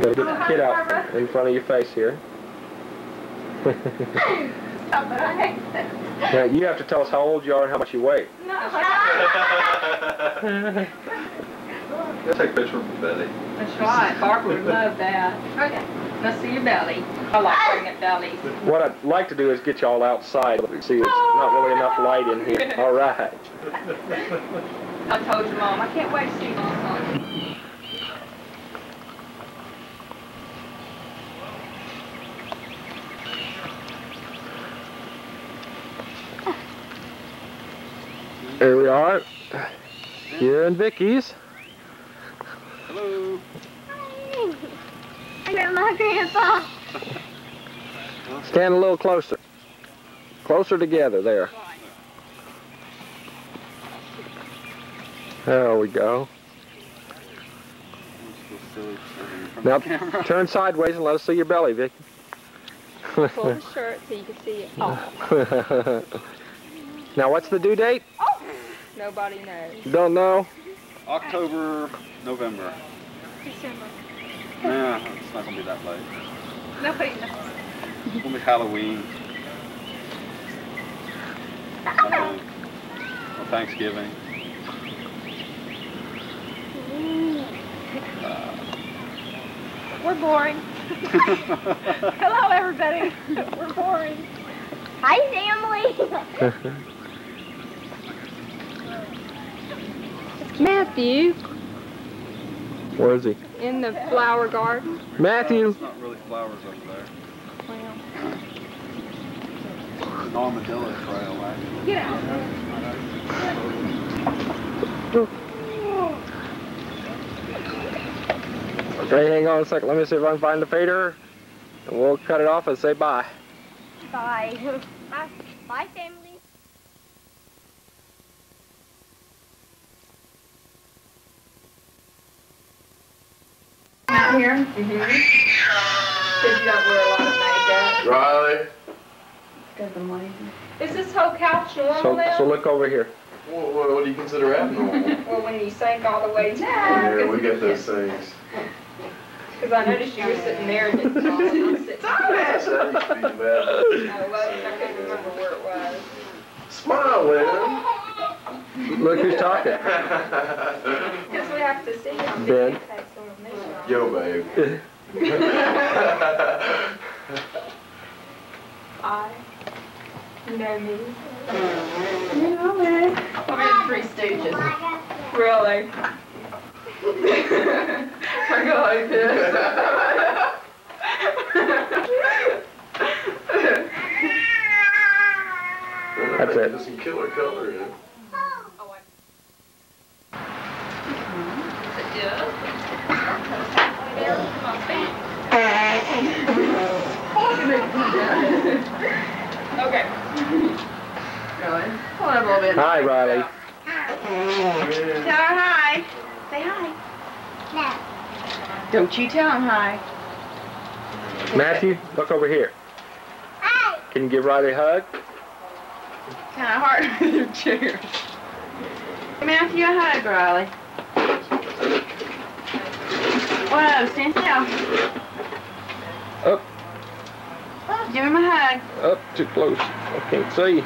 gotta get the kid out in front of your face here. *laughs* now, you have to tell us how old you are and how much you weigh. *laughs* *laughs* Let's take a picture of Betty. That's right. Barbara would love that. Okay. Let's see your belly. I like pregnant bellies. What I'd like to do is get you all outside. See, there's oh. not really enough light in here. *laughs* All right. I told you, mom, I can't wait to see mom. Here we are. Here in Vicky's. Hello. I got my grandpa. Stand a little closer. Closer together there. There we go. Now turn sideways and let us see your belly, Vicky. Pull the shirt so you can see it. Oh, *laughs* now what's the due date? nobody knows. Don't know. October, November. December. Nah, it's not gonna be that late. Nobody knows. It's gonna be Halloween. I think. Or Thanksgiving. Uh, We're boring. *laughs* Hello, everybody. We're boring. Hi, family. *laughs* Matthew, Where is he? in the flower garden. Matthew. It's not really flowers over there. Well, An armadillo trail, actually. get out. Okay, hang on a second. Let me see if I can find the fader. And we'll cut it off and say bye. Bye. *laughs* Bye. Bye, family. Out here? Mm-hmm. Because you don't wear a lot of makeup. Riley. Because I'm lazy. Is this whole couch normal So, now? so look over here. What, what, what do you consider abnormal? *laughs* well, when you sink all the way down. yeah, we get those *laughs* things. Because I noticed you were sitting there and didn't fall. I'm sitting Yes, that used to be the bad. Oh, well, I couldn't remember where it was. Smile, Lynn. *laughs* Look who's talking. Because we have to see how Ben. big Yo, babe. *laughs* I know me. You know me. I'm in Three Stooges. Really? I got like this. That's it. Doesn't kill her color. Okay. Going. Pull it up a little bit. Hi, Riley. Tell her hi. Say hi. Don't you tell him hi. Matthew, look over here. Can you give Riley a hug? Kind of hard with *laughs* your chair. Give Matthew a hug, Riley. What up, stand still. Up, Give him a hug. up, too close. I can't see.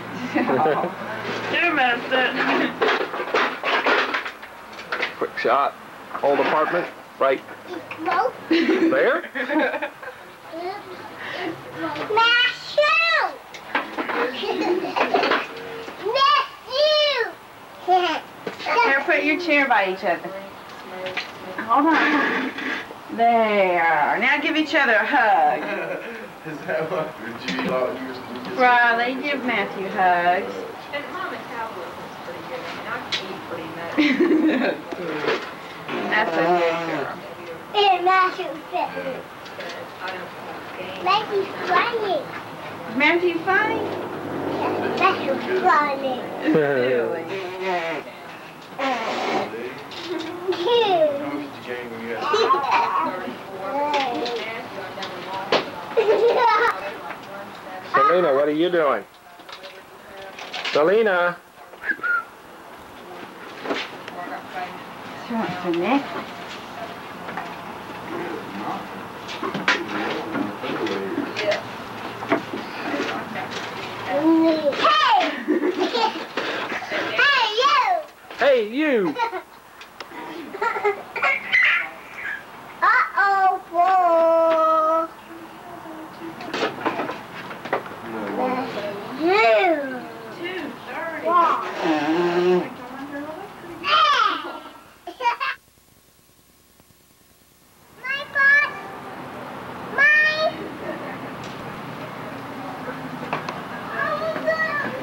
You missed it. Quick shot. Old apartment, right there. Here, put your chair by each other. Hold on. There. Now give each other a hug. Is that what the G law used to do? Riley, give Matthew hugs. And Mama Cowboy is pretty good. I mean, I can eat pretty much. *laughs* That's a good girl. Matthew funny? Really? *laughs* *laughs* Selena, what are you doing? Selena. She wants a necklace. Hey, you. *laughs* Uh-oh,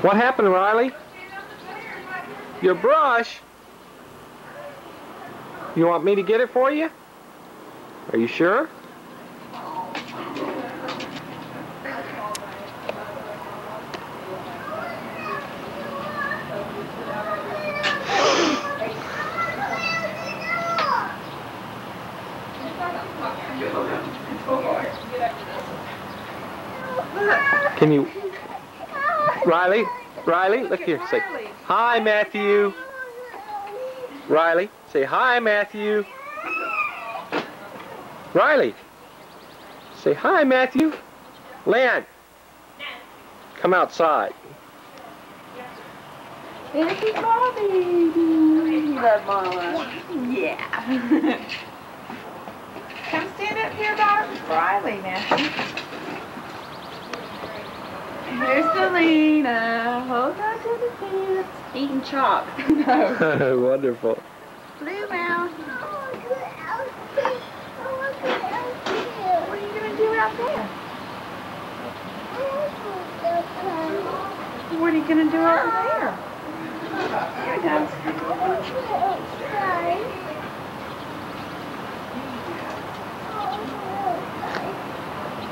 What happened, Riley? Your brush? You want me to get it for you? Are you sure? Can you... Riley? Riley, look here. Say, hi, Matthew. Riley, say hi, Matthew. Riley, say hi, Matthew. Lan, come outside. Look at Bobby. You love Mama. Yeah. *laughs* Come stand up here by Riley, Matthew. Here's Selena. Hold on to the fence. Eating chalk. *laughs* no. *laughs* Wonderful. Blue mouse. What are you going to do out there? What are you going to do over there? Here it goes.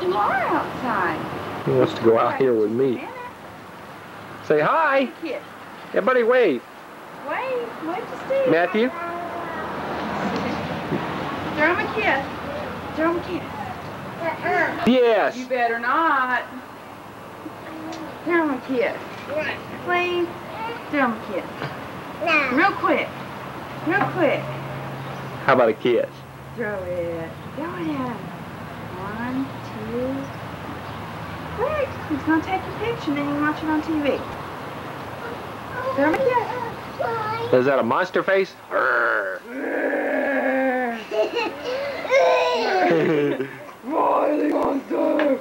You are outside. He wants to go out here with me. Say hi. Kiss. Everybody wave. Wait, wait to see. Matthew. Throw him a kiss. Throw him a kiss. Yes. You better not. Throw him a kiss. Please. Throw him a kiss. No. Real quick. Real quick. How about a kiss? Throw it. Throw it at him. One, two. Quick. He's going to take your picture and then you watch it on TV. Throw him a kiss. Is that a monster face? Riley monster.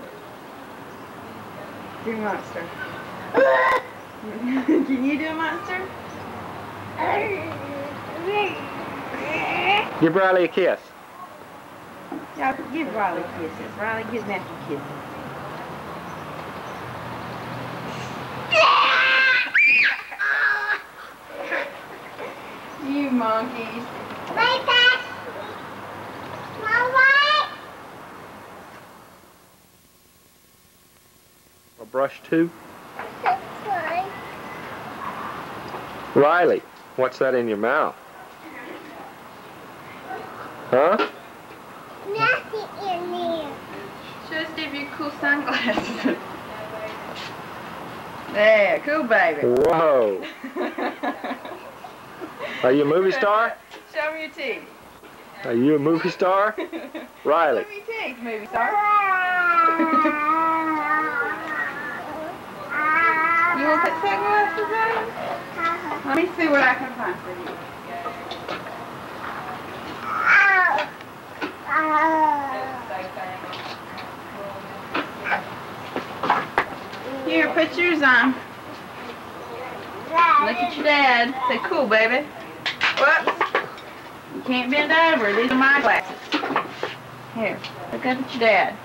Do monster. Can you do a monster? Give Riley a kiss. Yeah, give Riley kisses. Riley, give Matthew kisses. Monkeys. Right back. Mama. A brush too? Riley, what's that in your mouth? Huh? Nothing in there. Show Steve your cool sunglasses. *laughs* there, cool baby. Whoa. *laughs* Are you a movie star? Show me your teeth. Are you a movie star? *laughs* Riley. Show me your teeth, movie star. you want to put sunglasses on? Let me see what I can find for you. Here, put yours on. Look at your dad. Say, cool, baby. Whoops. You can't bend over. These are my glasses. Here, look up at your dad.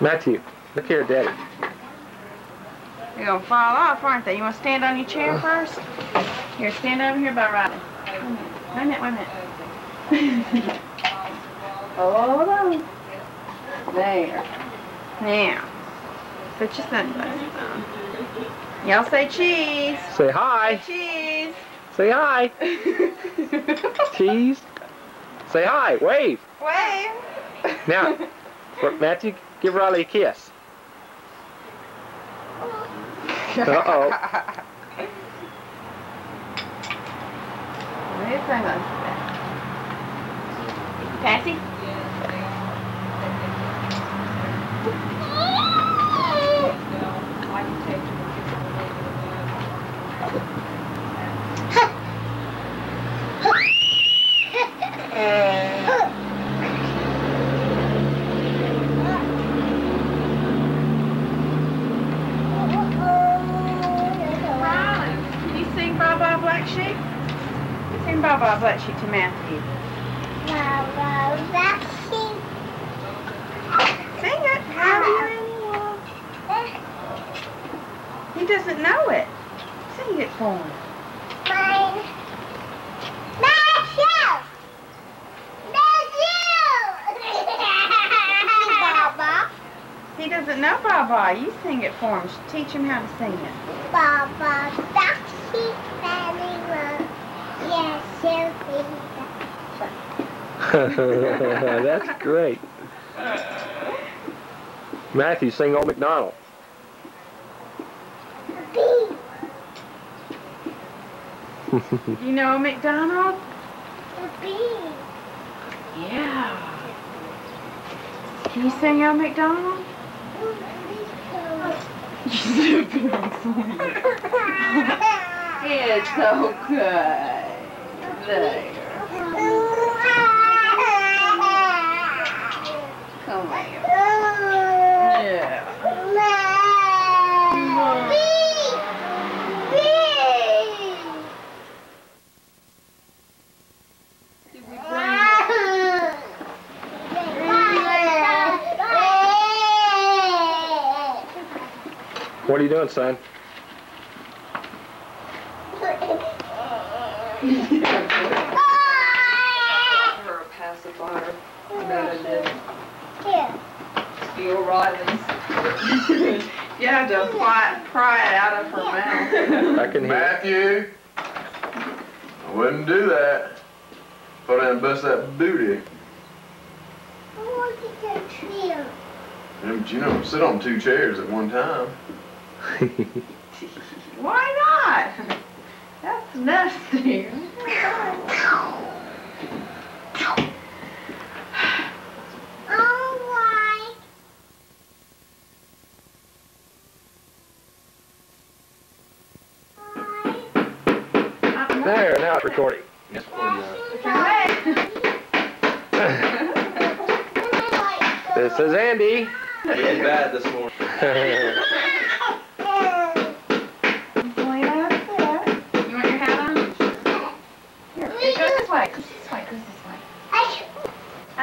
Matthew, look here, Daddy. You're gonna fall off, aren't they? You wanna stand on your chair uh. first? Here, stand over here by Riley. Wait a minute, wait a minute. *laughs* Hold on. There. Now, put your sunglasses on. Y'all say cheese. Say hi. Cheese. Say hi. *laughs* Cheese. Say hi. Wave. Wave. Now, Matthew, give Riley a kiss. Uh-oh. Sunglasses at? Can you sing Bye Black Sheep? Sing Baa Baa Black Sheep to Matthew. Sing it. How do you He doesn't know it. Sing it for him. Mine. Matthew. Matthew. Baba. He doesn't know Bye Bye. You sing it for him. Teach him how to sing it. Baba. Taxi. Animal. Yes, Sylvia. *laughs* That's great. Matthew, sing Old McDonald. You know McDonald? Yeah. Can you sing Old McDonald? It's so good. There. Come here. Yeah. What are you doing, son? her a pacifier. That I did. Steal Riley's. You have to pry, pry it out of her mouth. I can hear. Matthew, I wouldn't do that. Put in and bust that booty. And, you know, sit on two chairs at one time. *laughs* Why not? That's nasty. There, now it's recording. This is Andy. Feeling bad this morning. *laughs*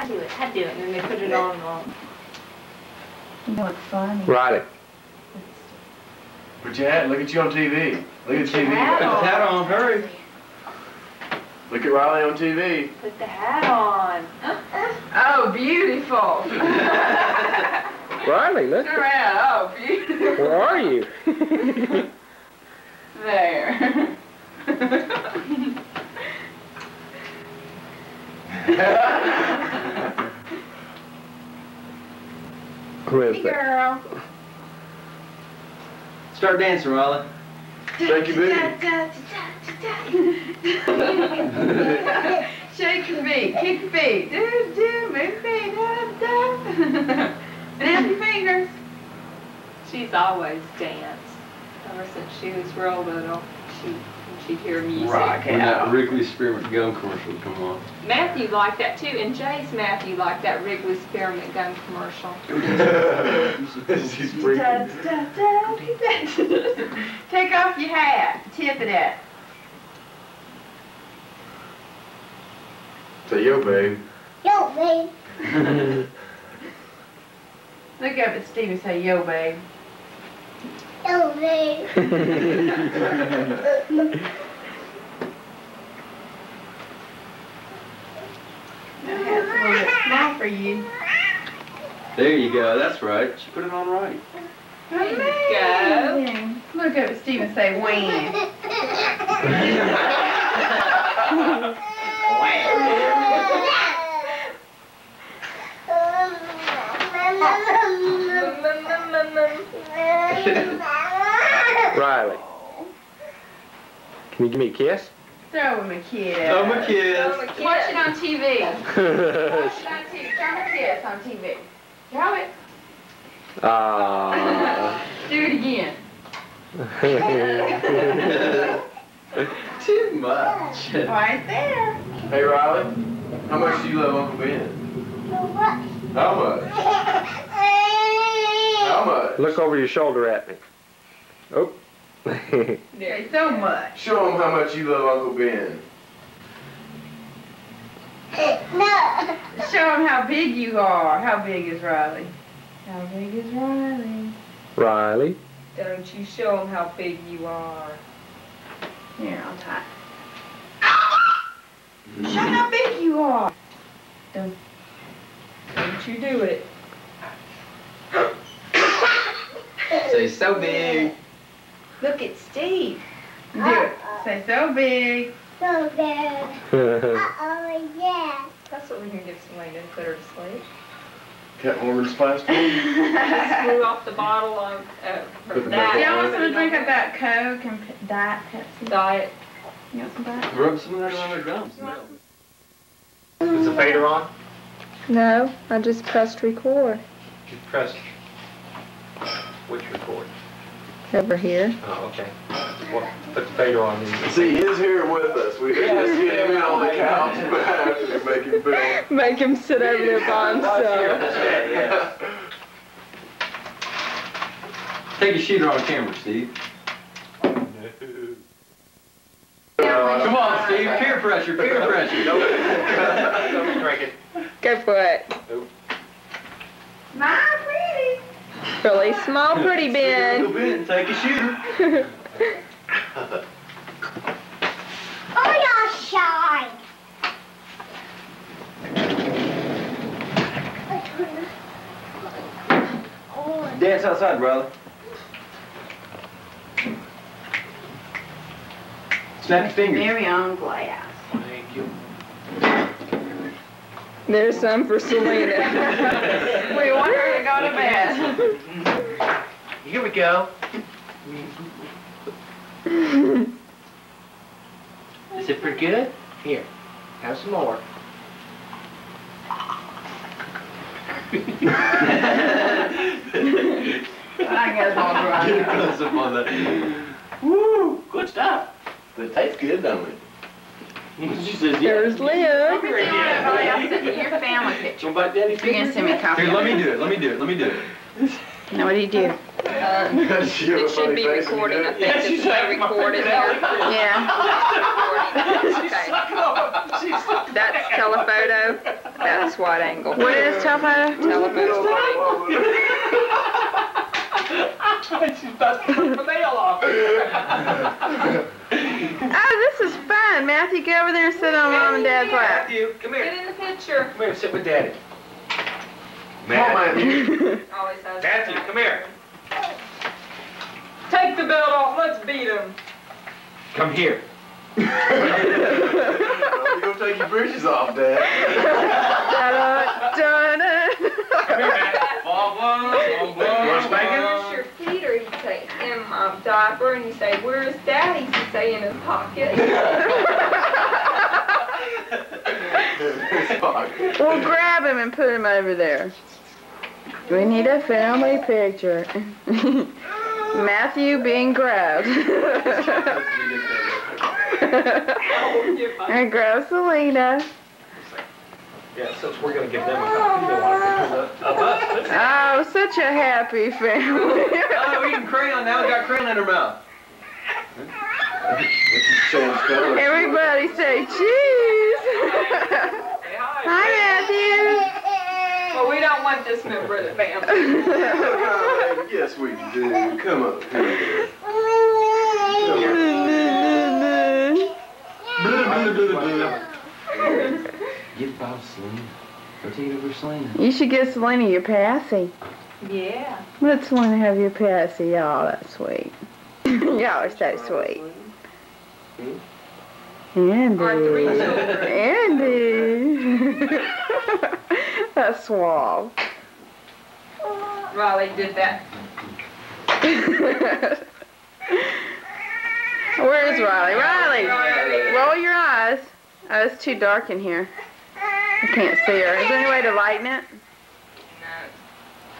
I do it. I do it. And then they put it on wrong. You know it's funny. Riley. Put your hat, look at you on TV. Look at TV. Put the hat on, hurry. Look at Riley on TV. Put the hat on. *gasps* Oh, beautiful. *laughs* Riley, look. Turn around. Oh, beautiful. Where are you? *laughs* There. *laughs* *laughs* Where's Hey, girl. Start dancing, Riley. Shake your booty. *laughs* Shake your feet, kick your feet, do, do, move your feet, da, da. *laughs* And your fingers. She's always danced ever since she was real little. She when she'd hear music. When that Wrigley Spearmint gum commercial would come on. Matthew liked that too, and Jay's Matthew liked that Wrigley Spearmint gum commercial. *laughs* She's Da, freaking. da, da, da. *laughs* Take off your hat, tip it at. Say yo, babe. Yo, babe. *laughs* Look up at Steve and say, yo, babe. Yo, babe. That hat's a little bit small for you. There you go. That's right. She put it on right. There you go. Look up at Steve and say, when. *laughs* *laughs* *laughs* Riley. Can you give me a kiss? Throw him a kiss. Throw him a kiss. Watch it on TV. *laughs* Watch it on TV. Throw him a kiss on TV. Throw it. Ah. *laughs* Do it again. *laughs* Too much. Right there. Hey, Riley. How much do you love Uncle Ben? How much? How much? Look over your shoulder at me. Oh. Say so much. Show him how much you love Uncle Ben. No. Show him how big you are. How big is Riley? How big is Riley? Riley. Don't you show them how big you are. Here, I'll tie. Show how big you are. Don't, don't you do it. Say so big. Look at Steve. Do it. Say so big. So big. *laughs* Oh, yeah. That's what we can give Selena and put her to sleep. Catwoman *laughs* splash Just blew off the bottle of uh, her Put the diet. Y'all want some to drink up that Coke and P- Diet Pepsi? Diet. You want some Diet? Rub some of that on their gums. Is the fader on? No, I just pressed record You pressed Which record? Over here. Oh, okay. Well, put the fader on. and- See, he's here with us. We didn't just get him in on the couch, but after make him feel. *laughs* Make him sit over there by himself. Take a shooter on camera, Steve. Uh, Come on, Steve. Peer pressure. Peer pressure. Don't drink it. Go for it. My pretty. Really small, pretty Ben. Ben, take a shooter. Oh, you're shy. Dance outside, brother. Snap your fingers. Very on glass. Thank you. There's some for Selena. We want her to go to bed. Here we go. Is it pretty good? Here, have some more. I guess I'll drive. Get a close up on that. Woo! Good stuff. It tastes good, don't it? She says, There's Liv. Everybody else sit your family picture. Don't bite daddy's You're gonna send me a copy. Here, let me do it. Let me do it. Let me do it. Now, what do you do? Um, it should be recording. I think it's been recorded. Yeah. Okay. That's telephoto. That's wide angle. What is telephoto? Telephoto. Oh, this is fun. on, Matthew, go over there and sit on mom and dad's lap. Matthew, come here. Get in the picture. Come here, sit with daddy. Come on, Matthew. *laughs* Always has. Matthew, come here. Take the belt off. Let's beat him. Come here. *laughs* You gonna take your britches off, Dad? Da-da, uh, da-da. Come here, Matt. *laughs* Blah, blah, blah, blah, You want spanking? blah. Where's your feet? Or you say, in my diaper, and you say, where's daddy? You say, in his pocket. *laughs* We'll grab him and put him over there. We need a family picture. *laughs* Matthew being grabbed. *laughs* and grab Selena. Yeah, since we're gonna give them a copy, they want a picture of us. Oh, such a happy family. Oh, we eating crayon now. Got crayon in her mouth. Change colors. Everybody say cheese. *laughs* Hi, Matthew. well, we don't want this member of the family. *laughs* yes, we do. Come up here. Get Bob Selena. Go take it over Selena. You should get Selena your passy. Yeah. Let Selena have your passy. Y'all, that's sweet. Y'all are so sweet. Andy. Our three. Andy. *laughs* that's suave. Riley did that. *laughs* Where is Riley? Riley, Riley. roll your eyes. Oh, it's too dark in here. I can't see her. Is there any way to lighten it?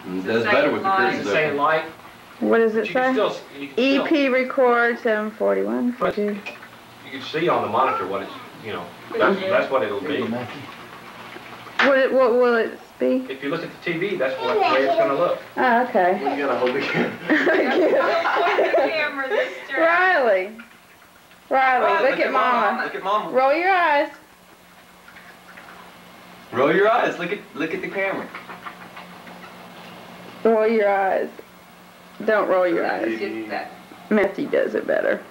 It does better with the Line. creases Saying light, What does it say? still, you can still, EP record 741. But- you can see on the monitor what it's, you know, that's, that's what it'll be. What, it, what will it be? If you look at the TV, that's what, the way it's gonna look. Oh, okay. You gotta hold the camera. *laughs* Don't point the camera this direction. Riley. Riley, look at mama. Look at mama. Roll your eyes. Roll your eyes. Look at look at the camera. Roll your eyes. Don't roll your eyes. Get. Matthew does it better.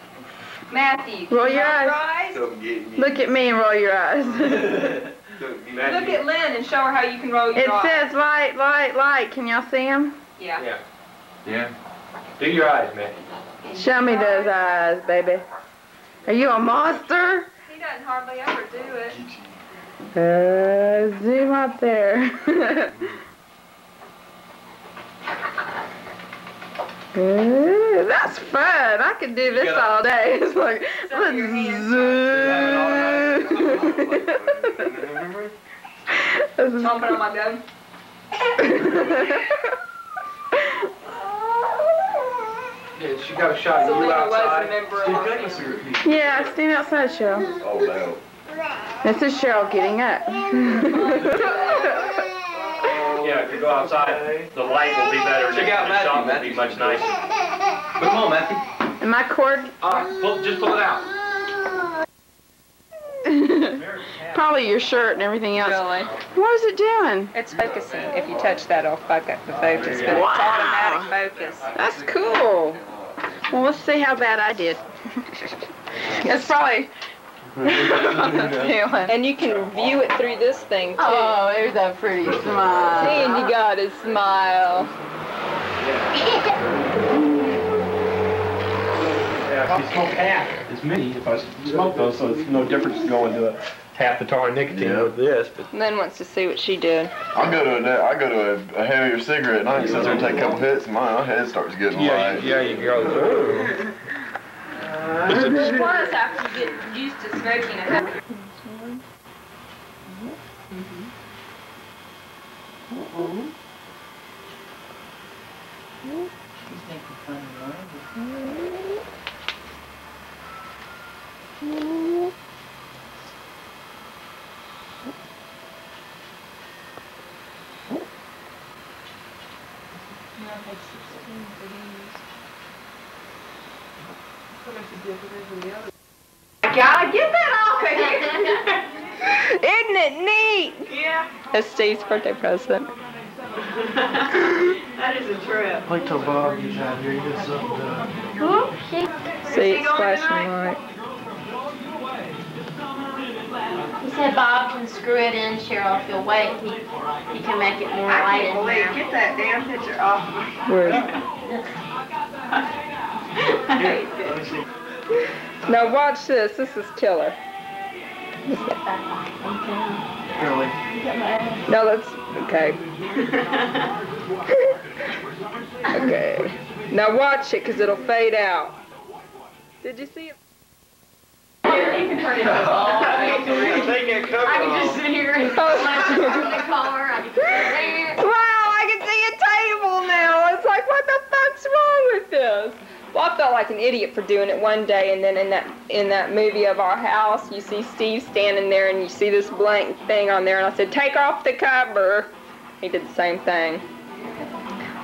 Matthew. Roll can your you eyes. rise? Don't get me. Look at me and roll your eyes. *laughs* Don't get me. Look at Lynn and show her how you can roll your it eyes. It says light, light, light. Can y'all see him? Yeah. Yeah. Yeah. Do your eyes, man. Show me those eyes, baby. Are you a monster? He doesn't hardly ever do it. Uh, zoom up there. *laughs* Ooh, that's fun. I could do this all day. *laughs* It's like, let's zoom. Chomping on my gum. Yeah, she got a shot of you Selena was a outside. member of yeah, stand outside, Cheryl. Oh, no. This is Cheryl getting up. *laughs* *laughs* Yeah, if you go outside, the light will be better. Check out the shot Matthew. will be much nicer. But come on, Matthew. and my cord, Uh, pull, just pull it out. *laughs* probably your shirt and everything else. Really? What is it doing? It's focusing. If you touch that, it'll fuck up the focus, but Wow. it's automatic focus. That's cool. Well, let's see how bad I did. *laughs* it's probably. *laughs* And you can view it through this thing too. Oh, there's that pretty smile. And you got a smile. Yeah, if you smoke half as many, if I smoke those, so it's no difference going to a half the tar nicotine Yeah. with this, but. And then wants to see what she did. I go to a, I go to a, a heavier cigarette and I can sit there and take a couple hits and my, my head starts getting Yeah, light. yeah, you go. Plus, after you get used to smoking it, Gotta mm-hmm. mm-hmm. mm-hmm get that off of here. Isn't it neat? Yeah. That's Steve's birthday present. *laughs* That is a trip. Wait till Bob gets out here, he gets something uh, done. See, it's flashing light. He said Bob can screw it in, Cheryl, if you'll wait. He, he can make it more I light can't in believe, get that damn picture off me. Where is *laughs* *laughs* I hate this. Now watch this. This is killer. Really? No, that's okay. *laughs* okay. Now watch it, cause it'll fade out. Did you see it? You can turn it off. I can just sit here and Oh. in the car. I can sit there. Wow, I can see a table now. It's like, what the fuck's wrong with this? Well, I felt like an idiot for doing it one day, and then in that in that movie of our house, you see Steve standing there, and you see this blank thing on there, and I said, take off the cover. He did the same thing.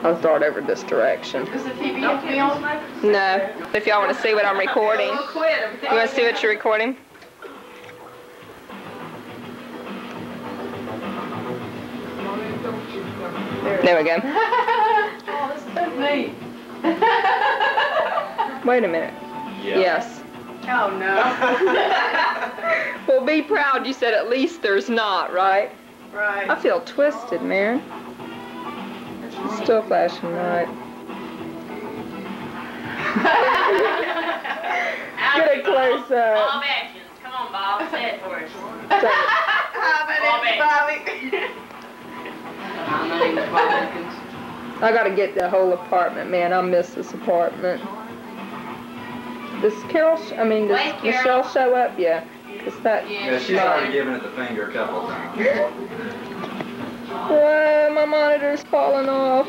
I'll start over this direction. Does the TV have to be on? No, if y'all want to see what I'm recording, you want to see what you're recording? There we go. *laughs* oh, this is so neat. *laughs* Wait a minute. Yes. Oh, no. *laughs* Well, be proud you said at least there's not, right? right. I feel twisted, man. Still flashing right. *laughs* Get a close Bob up. actions. Come on, Bob. Say it for us. How about it, Bobby? I gotta get the whole apartment, man. I miss this apartment. Does Carol, sh- I mean, does Wait, Carol. Michelle show up? Yeah. Cause that. Yeah, she's already given it the finger a couple of times. Whoa, my monitor's falling off.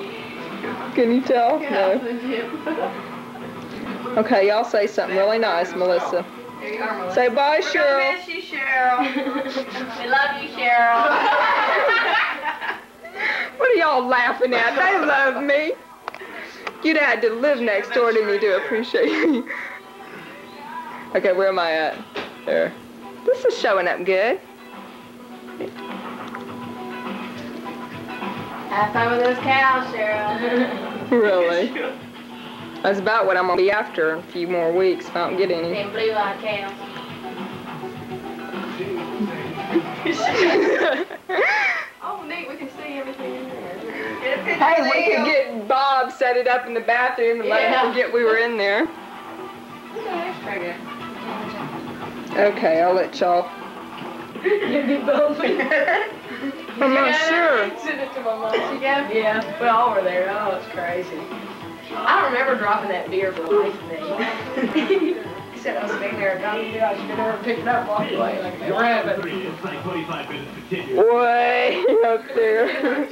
Can you tell? No. Okay, y'all say something really nice, Melissa. There you are, Melissa. Say bye, We're Cheryl. gonna miss you, Cheryl. We love you, Cheryl. *laughs* What are y'all laughing at? They love me. You'd had to live next door to me to appreciate me. Okay, where am I at? There. This is showing up good. Have fun with those cows, Cheryl. *laughs* Really? That's about what I'm gonna be after in a few more weeks if I don't get any. Them blue-eyed cows. *laughs* oh, neat. We can see everything in there. Hey, we could get Bob set it up in the bathroom and let him forget we were in there. Okay, I'll let y'all. You'd be bumping. I'm not sure. Send it to my mom. She got Yeah, we all were there. Oh, it's crazy. I don't remember dropping that beer for the life of me. *laughs* he said I was standing there and got it. I should have never picked it up, walked away like a rabbit. Way up there. *laughs*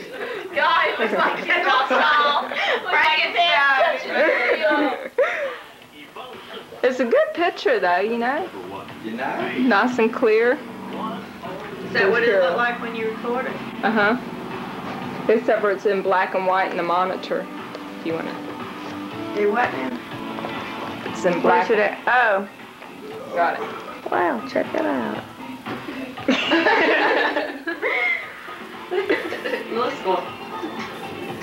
God, it was like a all Like a *laughs* It's a good picture though, you know? You know? Nice and clear. Is that what it looked like when you recorded? It? Uh huh. Except for it's in black and white in the monitor. If you wanna. Do what now? It's in black. Where's it? Oh. Got it. Wow, check it out.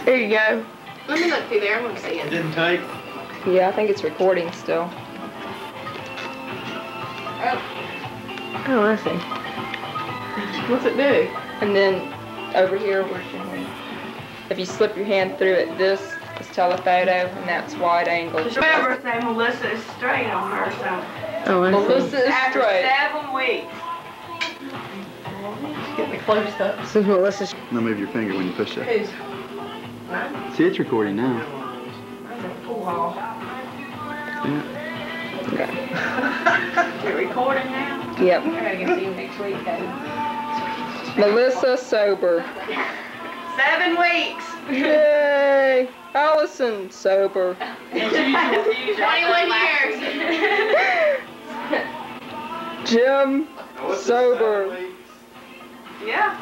there you go. Let me look through there. I want to see it. Didn't take. Yeah, I think it's recording still. Oh, I see. What's it do? And then over here, where's your hand? If you slip your hand through it, this is telephoto, and that's wide angle. Just remember, say Melissa is straight on her, so. Oh, I see. Melissa is After straight. seven weeks. Get me close up. This is Melissa's. Now move your finger when you push that. Who's? See, it's recording now. Pool Yeah. You're *laughs* recording now? Yep. I gotta get to you next week, though. Melissa sober. Seven weeks. Yay! Allison sober. *laughs* 21 years. *laughs* Jim sober. Yeah.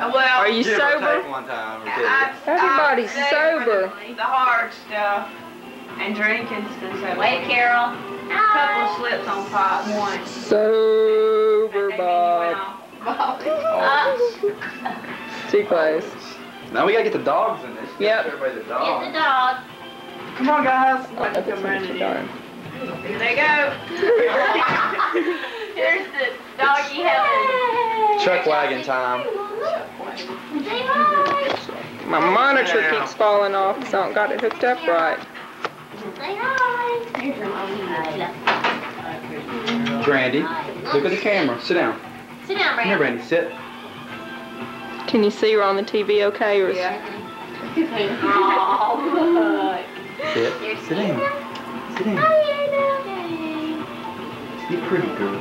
Uh, Well. Are you sober? one time or two. I- Everybody's I sober. The hard stuff. And drinking since I Wait, Carol. A couple of slips on pot one. Sober Bob. *laughs* Uh, Too close. Now we gotta get the dogs in this. Yep. Everybody the get dogs. the dog. Come on, guys. Oh, that's what you're doing. Here they go. *laughs* Here's the doggy heaven. Chuck wagon time. My monitor keeps falling off because I don't got it hooked up right. Brandy, look at the camera. Sit down. Sit down, Come here, Brandy. Sit. Can you see her on the TV okay? Or is... Oh, *laughs* Sit. Sit down. Sit down. Oh, Be pretty girl.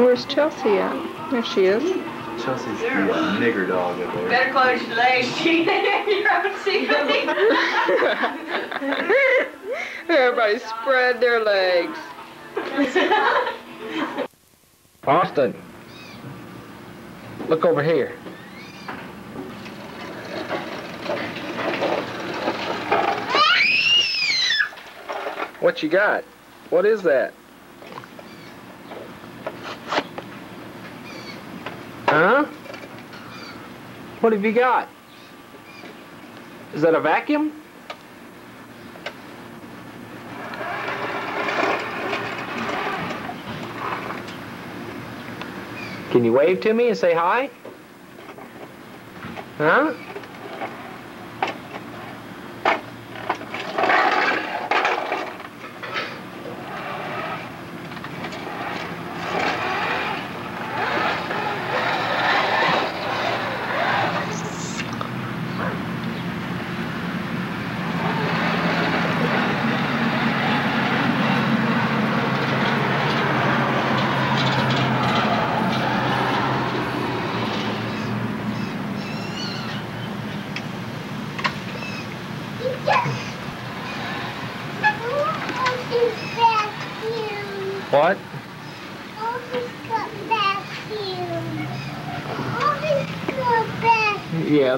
Where's Chelsea at? There she is. Chelsea's a nigger dog up there. Better close your legs, Gina. You're having secret. Everybody spread their legs. Austin, look over here. What you got? What is that? Huh? What have you got? Is that a vacuum? Can you wave to me and say hi? Huh?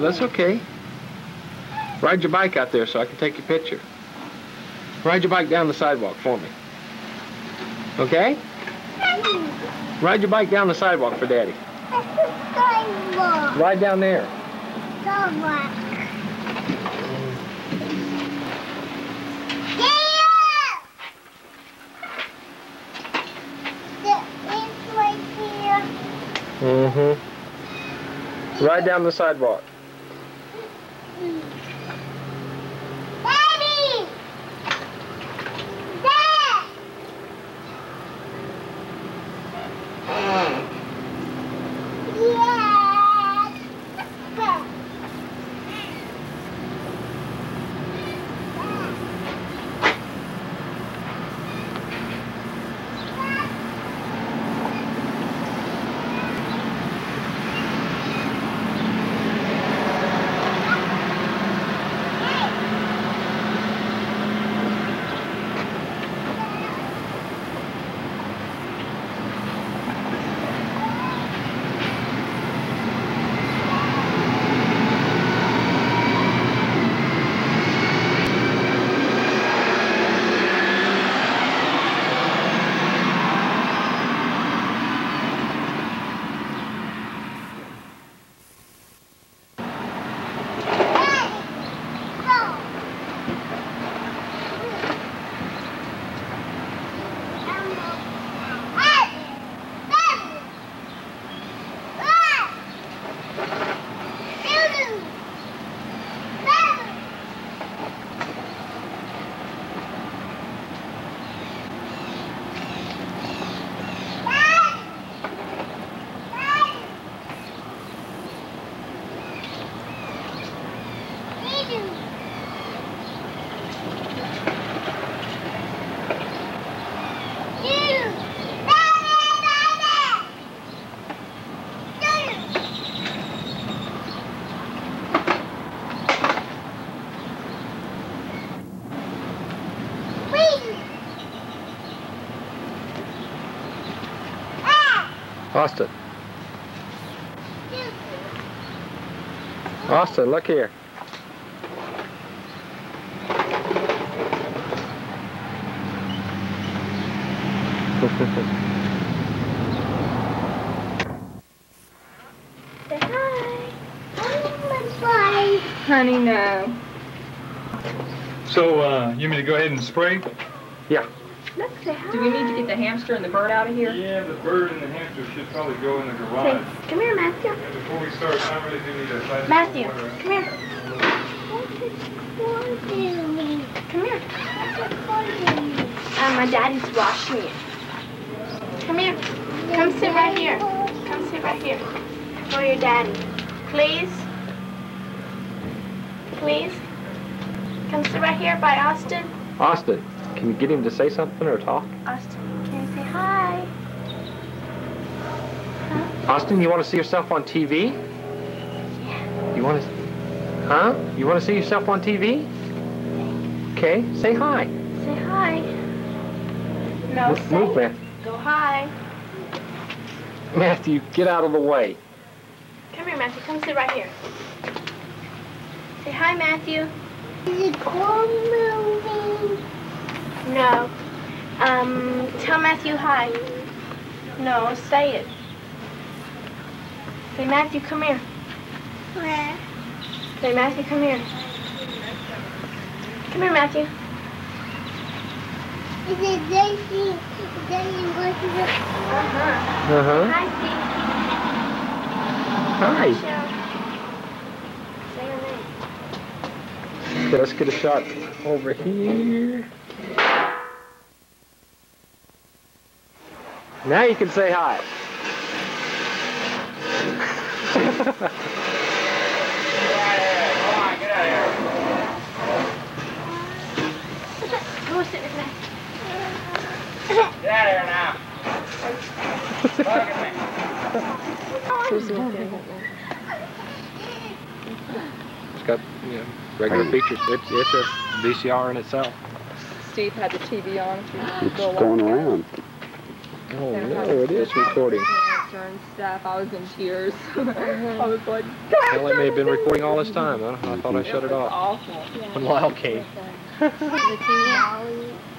That's okay. Ride your bike out there so I can take your picture. Ride your bike down the sidewalk for me. Okay? Ride your bike down the sidewalk for Daddy. Ride down there. Mm-hmm. Ride down the sidewalk. Austin. Austin, look here. Say hi. Honey, no. So, uh, you mean to go ahead and spray? Yeah. Look, say hi. Do we need to get the hamster and the bird out of here? Yeah, the bird and the hamster should probably go in the Say, garage. come here, Matthew. And before we start, I really do need a side. Matthew, come here. Come here. Uh, my daddy's washing it. Come here. Come sit right here. Come sit right here. For your daddy. Please. Please. Come sit right here by Austin. Austin, can you get him to say something or talk? Austin, can you say hi? Austin, you want to see yourself on TV? You want to? Huh? You want to see yourself on TV? Okay, say hi. Say hi. No, Move, say move, man. Go hi. Matthew, get out of the way. Come here, Matthew. Come sit right here. Say hi, Matthew. Is it cool moving? No. Um, tell Matthew hi. No, say it. Say, Matthew, come here. Where? Say, Matthew, come here. Come here, Matthew. Is it Daisy? Daisy going to the... Uh-huh. Uh-huh. Hi, Hi. Say your name. Okay, let's get a shot over here. Now you can say hi. Go sit with Matthew. Get out of here now. It's got you know, regular features. It's, it's a VCR in itself. Steve had the TV on. if you wanna It's going along. around. Oh no, it is recording. And stuff. I was in tears. *laughs* I was like, Well, it may have been recording all this time. Huh? I thought I shut it off awful. when Lyle came.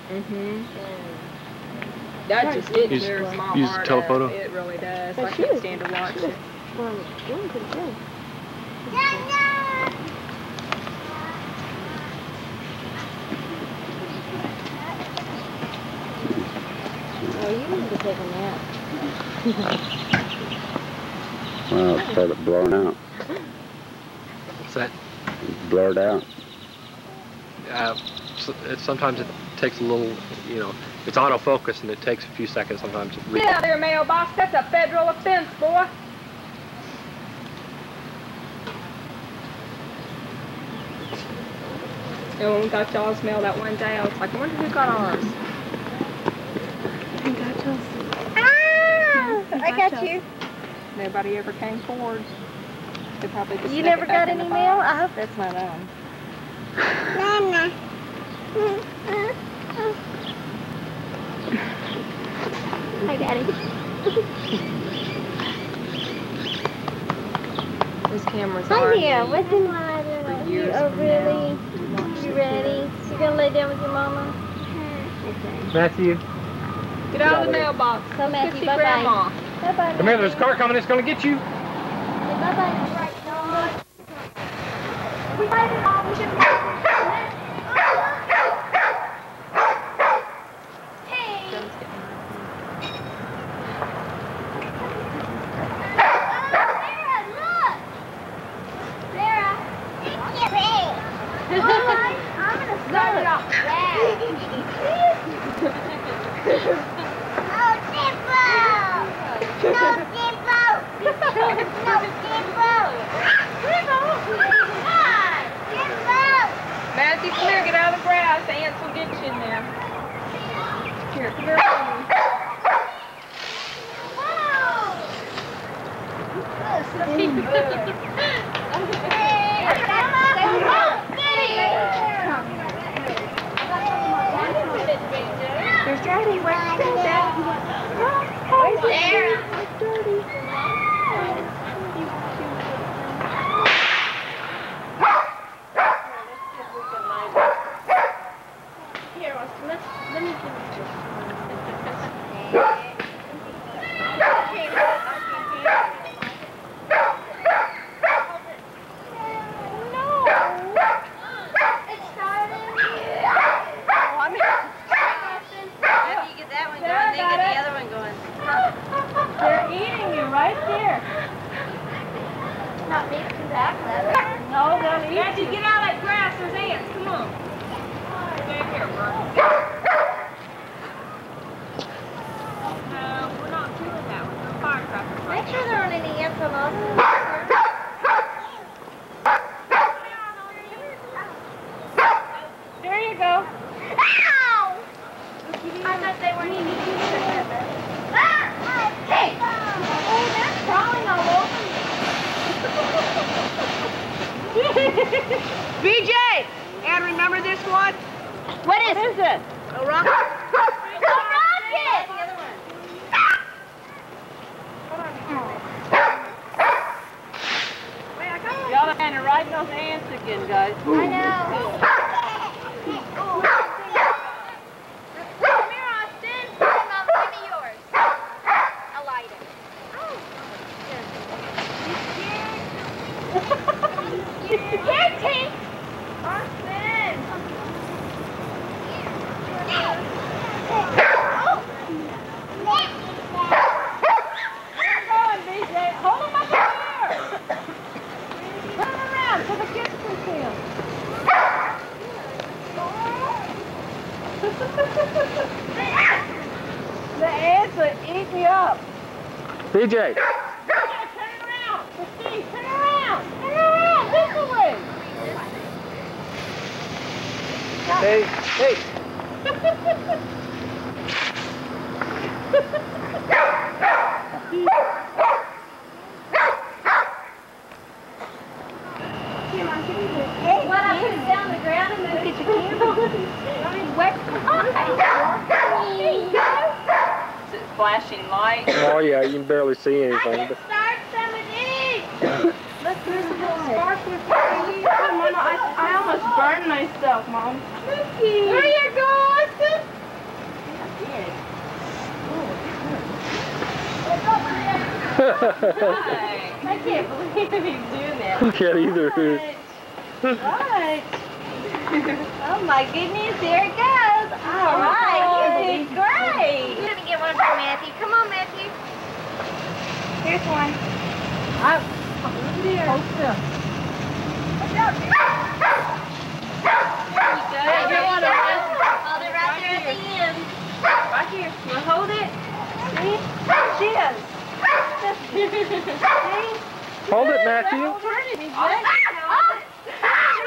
Mm-hmm. That just it Use- tears my use heart telephoto? up. It really does. But I can't stand to watch it. Well, doing pretty good. Oh, you need to take a nap. Well, it started blurring out. What's that? It blurred out. Uh, s- it, sometimes it takes a little, you know, it's autofocus and it takes a few seconds sometimes to read. Yeah, there, mailbox. That's a federal offense, boy. And when we got y'all's mail that one day, I was like, I wonder who got ours. I got you. Nobody ever came forward. They probably just You never got any mail? box. I hope that's not on. Nana. Hi, Daddy. Those cameras Hi are there. What's in my For years Oh, from really? now. You ready? You gonna lay down with your mama? Hmm. Okay. Matthew, Get out of the mailbox. So, Matthew, Go bye-bye. Bye-bye. come here. There's a car coming. It's going to get you. Bye-bye. I'm Yeah. BJ, BJ, turn around. Steve, turn around. Turn around. This way. hey, hey. Hey, what I put it down the ground and look at your camera. Wet. Is it flashing light? Oh yeah, you can barely see anything. But Start some of these. Look, there's a little spark with Come on, I, I almost burned myself, Mom. There you go, Austin. I can't believe he's doing that. can't either. Right. Oh my goodness, there it goes. All right, you did great. Let me get one for Matthew. Come on, Matthew. Here's one. I, here. Hold still. Hey, you want to hold it right there at the end. Right here. You hold it. See? She is. Hold it, Matthew. Oh,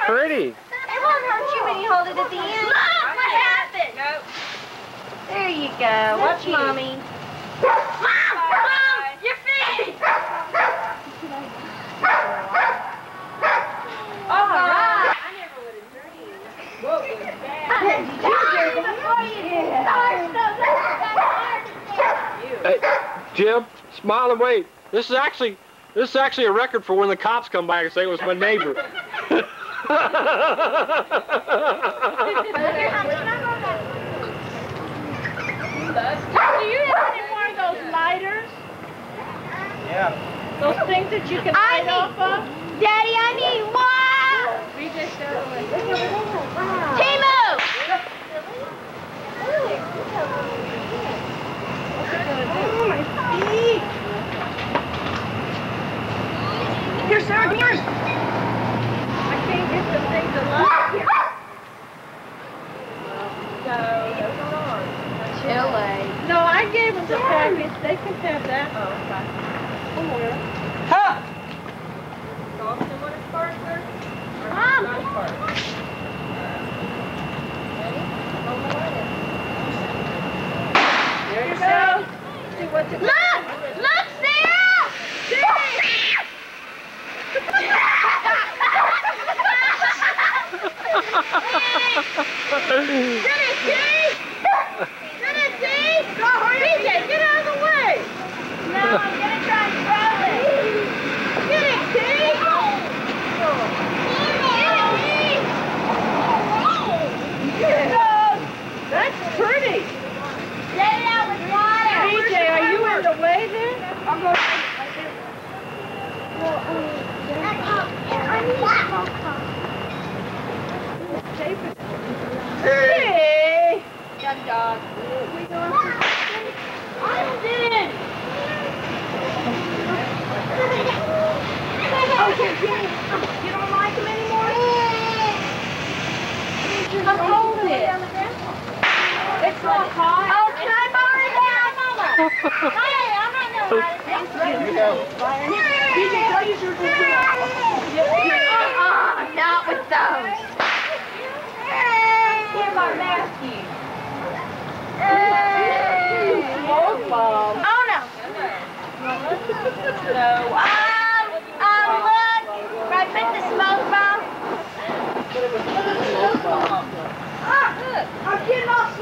Pretty. It won't hurt you when you hold it at the end. Look, what happened? Nope. There you go. Watch mommy. Mom, mom, your feet. All right. I never would have dreamed. What was that? Before you start stuff, Hey, Jim, smile and wave. This is actually this is actually a record for when the cops come by and say it was my neighbor. Do you have any more of those lighters? Yeah. Those things that you can I light off of? Daddy, I need one. BJ, show away. Timu. Oh, my feet. Here, Sarah, come here. I can't get the thing to light here. No, those are ours. Chile. No, I gave them the package. They can have that. Oh, okay. Somewhere. Ha! Austin, what is Parker? Mom. There you go. See what's in Look! Look, Tennessee! Tennessee! Go, BJ, get out of the way! No, I'm gonna try and throw it. Get it, T! Get it up. That's pretty. Let it out with water. BJ, are you in the way there? I'll go. Hey! Austin! You don't like him anymore? Come hold it. It's not hot. Oh, can I borrow it Mama? Hey, I'm not gonna ride it. You go. DJ, tell you your Uh-uh, not with those. Here, my Matthew. Oh, no. Um, um, look. Put the. Ah, all.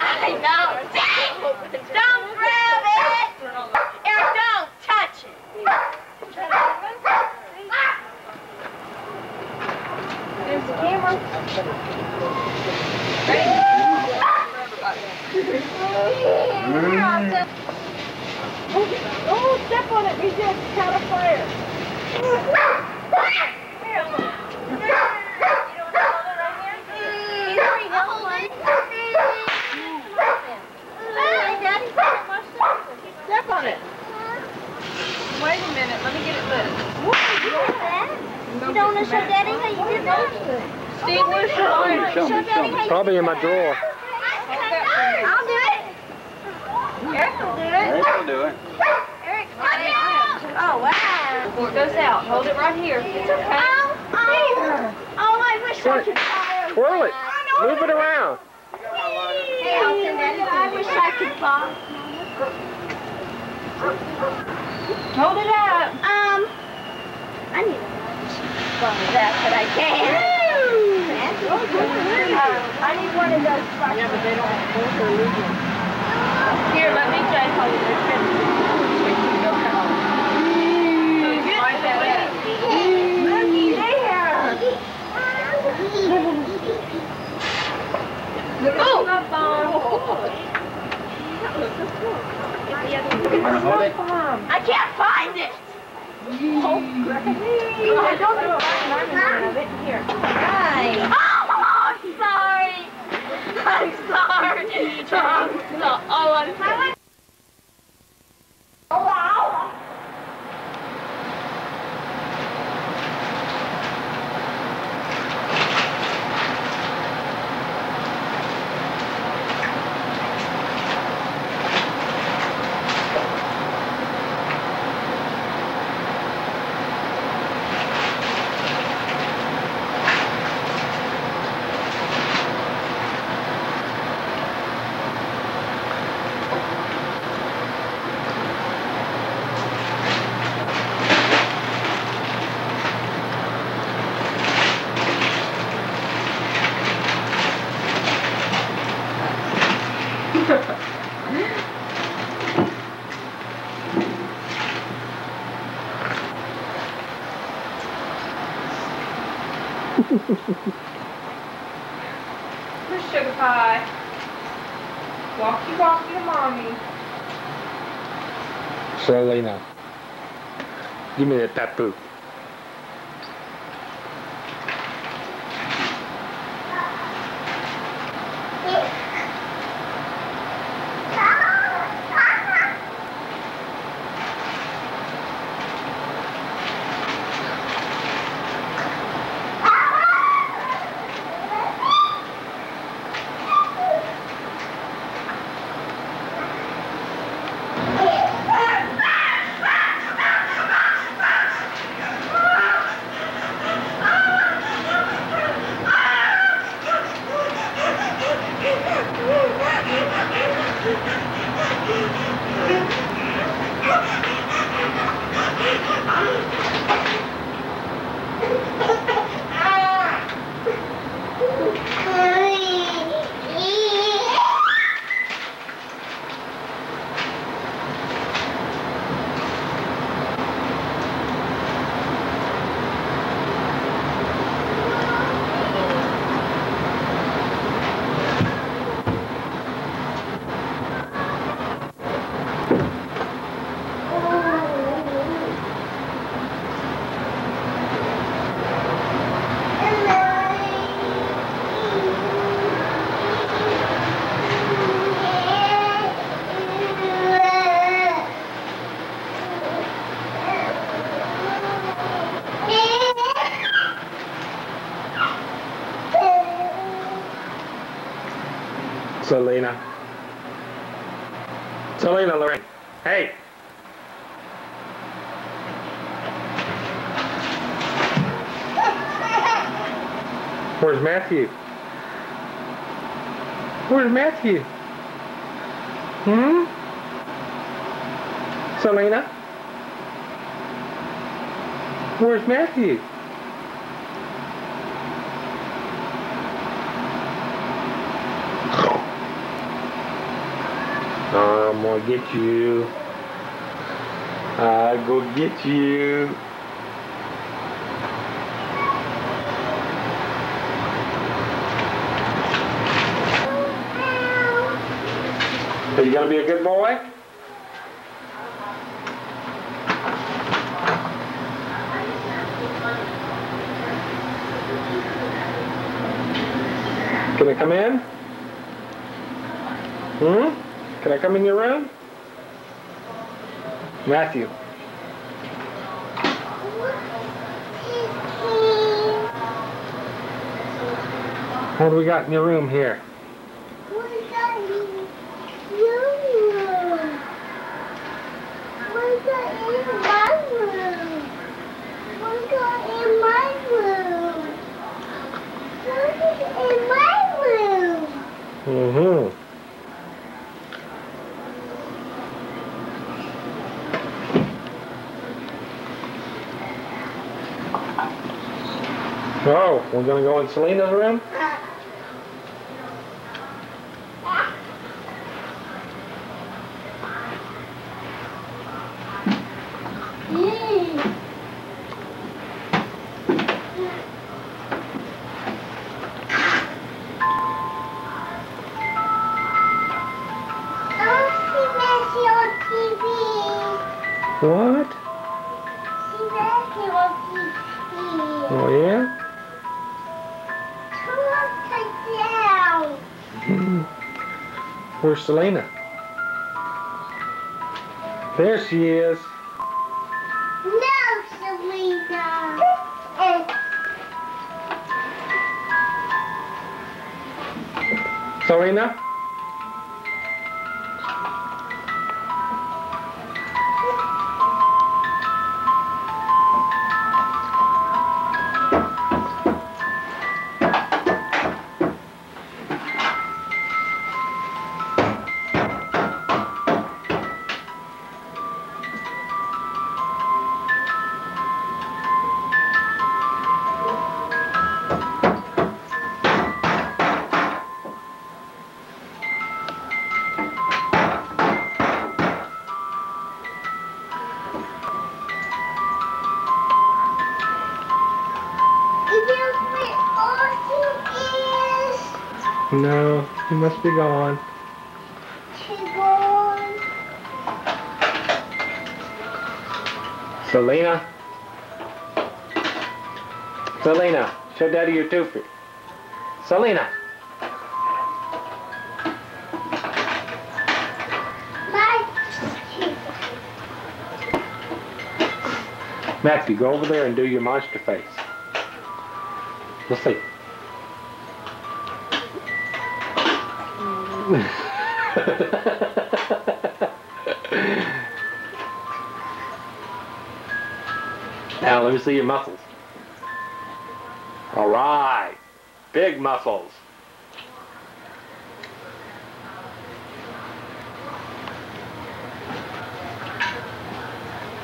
I know. Don't grab it. Or don't touch it. There's the Oh, step on it. We just caught a fire. Wait a minute, let me get it lit. You don't want to show Daddy how you did that? Steve, where's your lighter? Show Daddy Probably in my drawer. I'll do it. Eric will do it. Eric will do it. Eric, Oh, wow. Before it goes out, hold it right here. It's okay. Oh, oh, oh, I wish I could fire. Twirl it. Move it around. Hey, Elton, I wish I could fly. Hold it up. Um, I need a lunch. Well, that, but I can't. Uh, I need one of those. Yeah, but they don't hold their legal. Here, let me Jay hold it. There's fifty. Right there. Looky there. It. Find. I don't know I'm of it. Here. Right. Oh, *laughs* I'm sorry. I'm sorry. I'm oh, I'm sorry. Oh, wow. Where's Sugar Pie? Walkie walkie to mommy. Slowly now. Give me that papu. Selena. Selena, Lorraine. Hey. Where's Matthew? Where's Matthew? Hmm? Selena? Where's Matthew? I'm gonna get you. I go get you. Are you gonna be a good boy? Can I come in? Can come in your room? Matthew. What do we got in your room here? We're gonna go in Selena's room? Selena? There she is. He must be gone. Selena? Selena, show daddy your toothpick. Selena. Matthew, go over there and do your monster face. Let's see. *laughs* now let me see your muscles. All right, big muscles.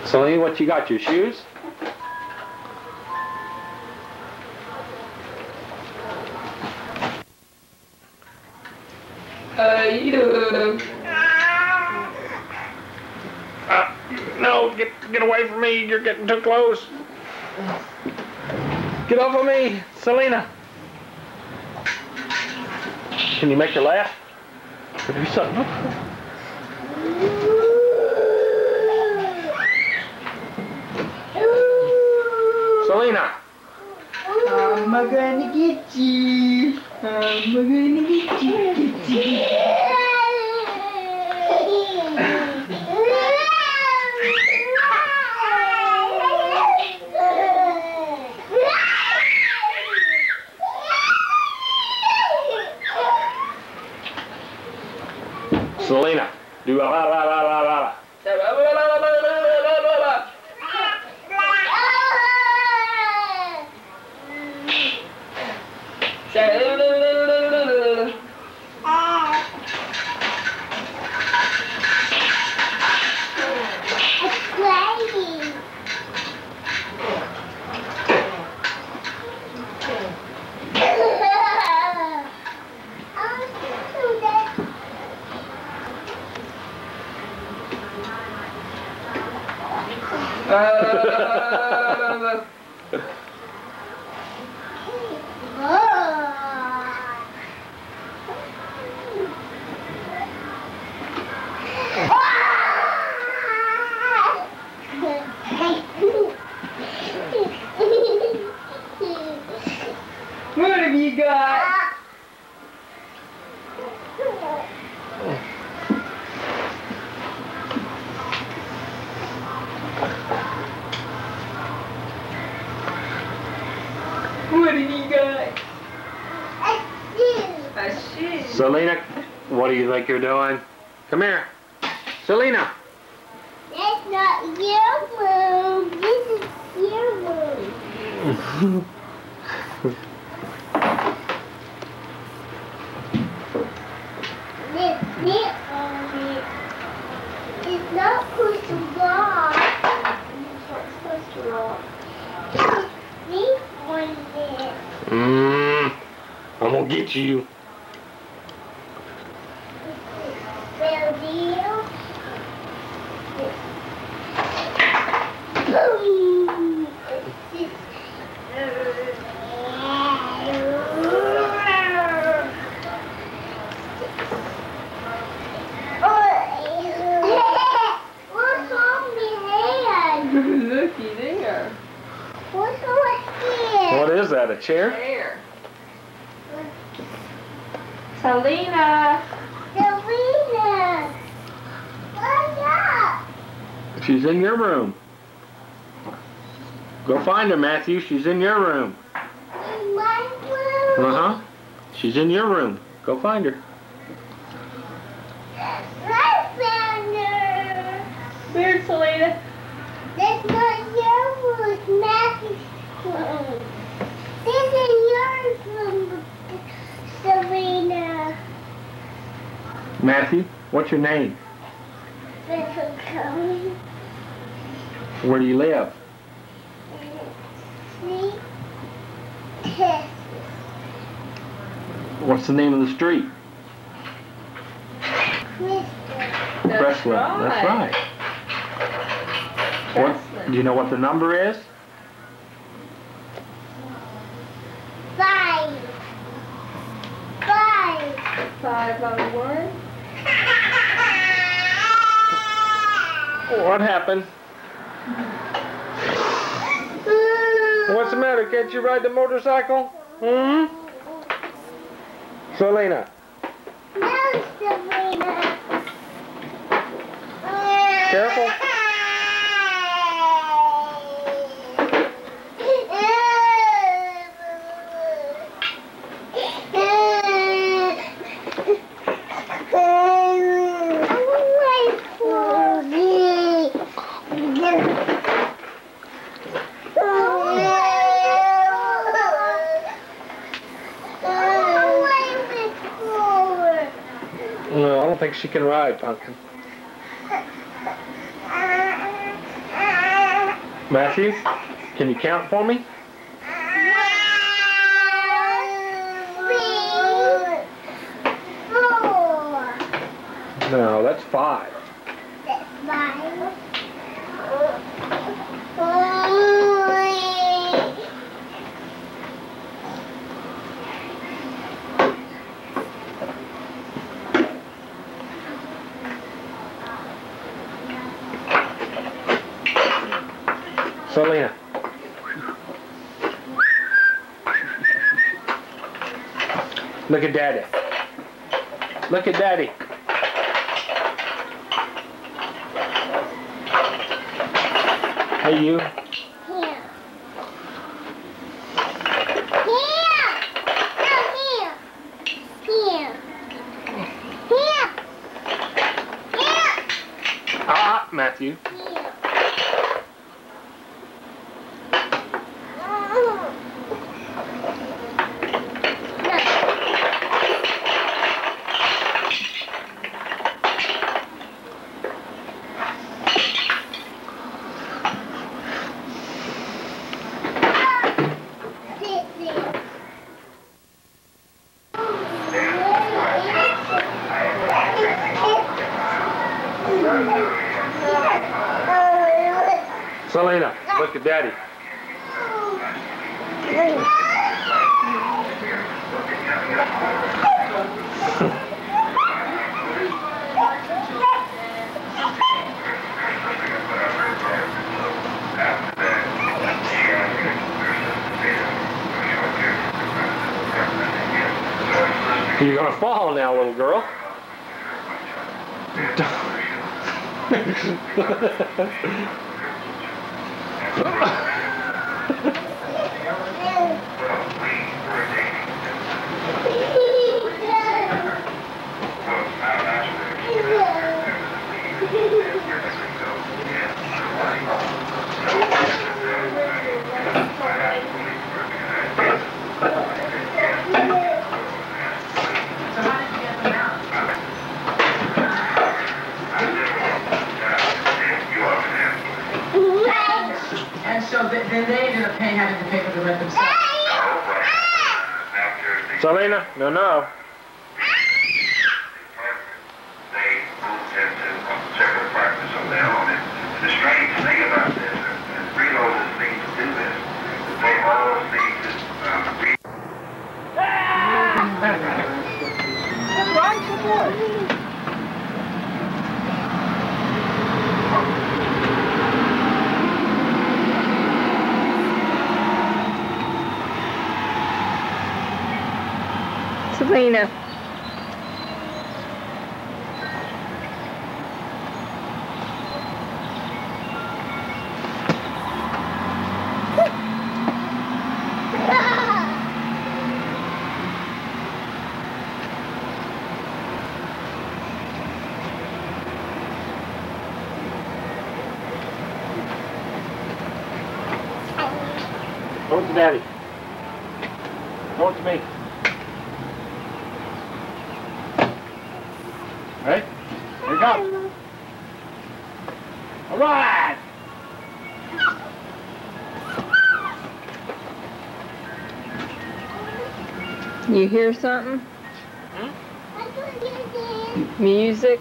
Celine, what you got? Your shoes? You. Uh, no, get get away from me. You're getting too close. Get off of me, Selena. Can you make her laugh? Or do something? Selena. I'm gonna get you. I'm gonna get you. Selena, do la la la la la la. What do you think you're doing? Come here. Selena. That's not your room. This is your room. This. It's not supposed to rock. It's not supposed to rock. Knit on it. Mmm. I'm gonna get you. Real deal. Boom. It's What's on my hand? Looky there. What's on here? What is that, a chair? There. Selena. Serena. What's up? She's in your room. Go find her, Matthew. She's in your room. In my room. Uh huh. She's in your room. Go find her. I found her. Where's Selena? That's not your room. It's Matthew's room. This is your room, Serena. Matthew, what's your name? Little. Where do you live? See? Kiss. What's the name of the street? Crystal. Breslin. That's right. What? Do you know what the number is? Five. Five. Five on one. What happened? What's the matter? Can't you ride the motorcycle? Hmm? Selena, No, Serena. careful. No, I don't think she can ride, Pumpkin. Matthew, can you count for me? No, that's five. Selena. Look at Daddy. Look at Daddy. Hey, you. Daddy. Come to me. Right? Here you go. All right! You hear something? Huh? Music?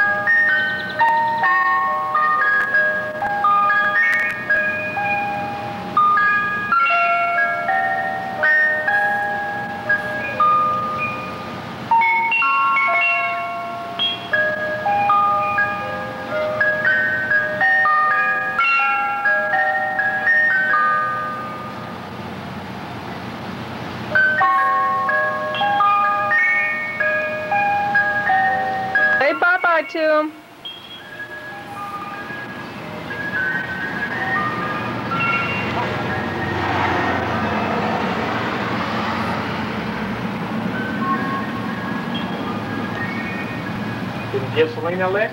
finally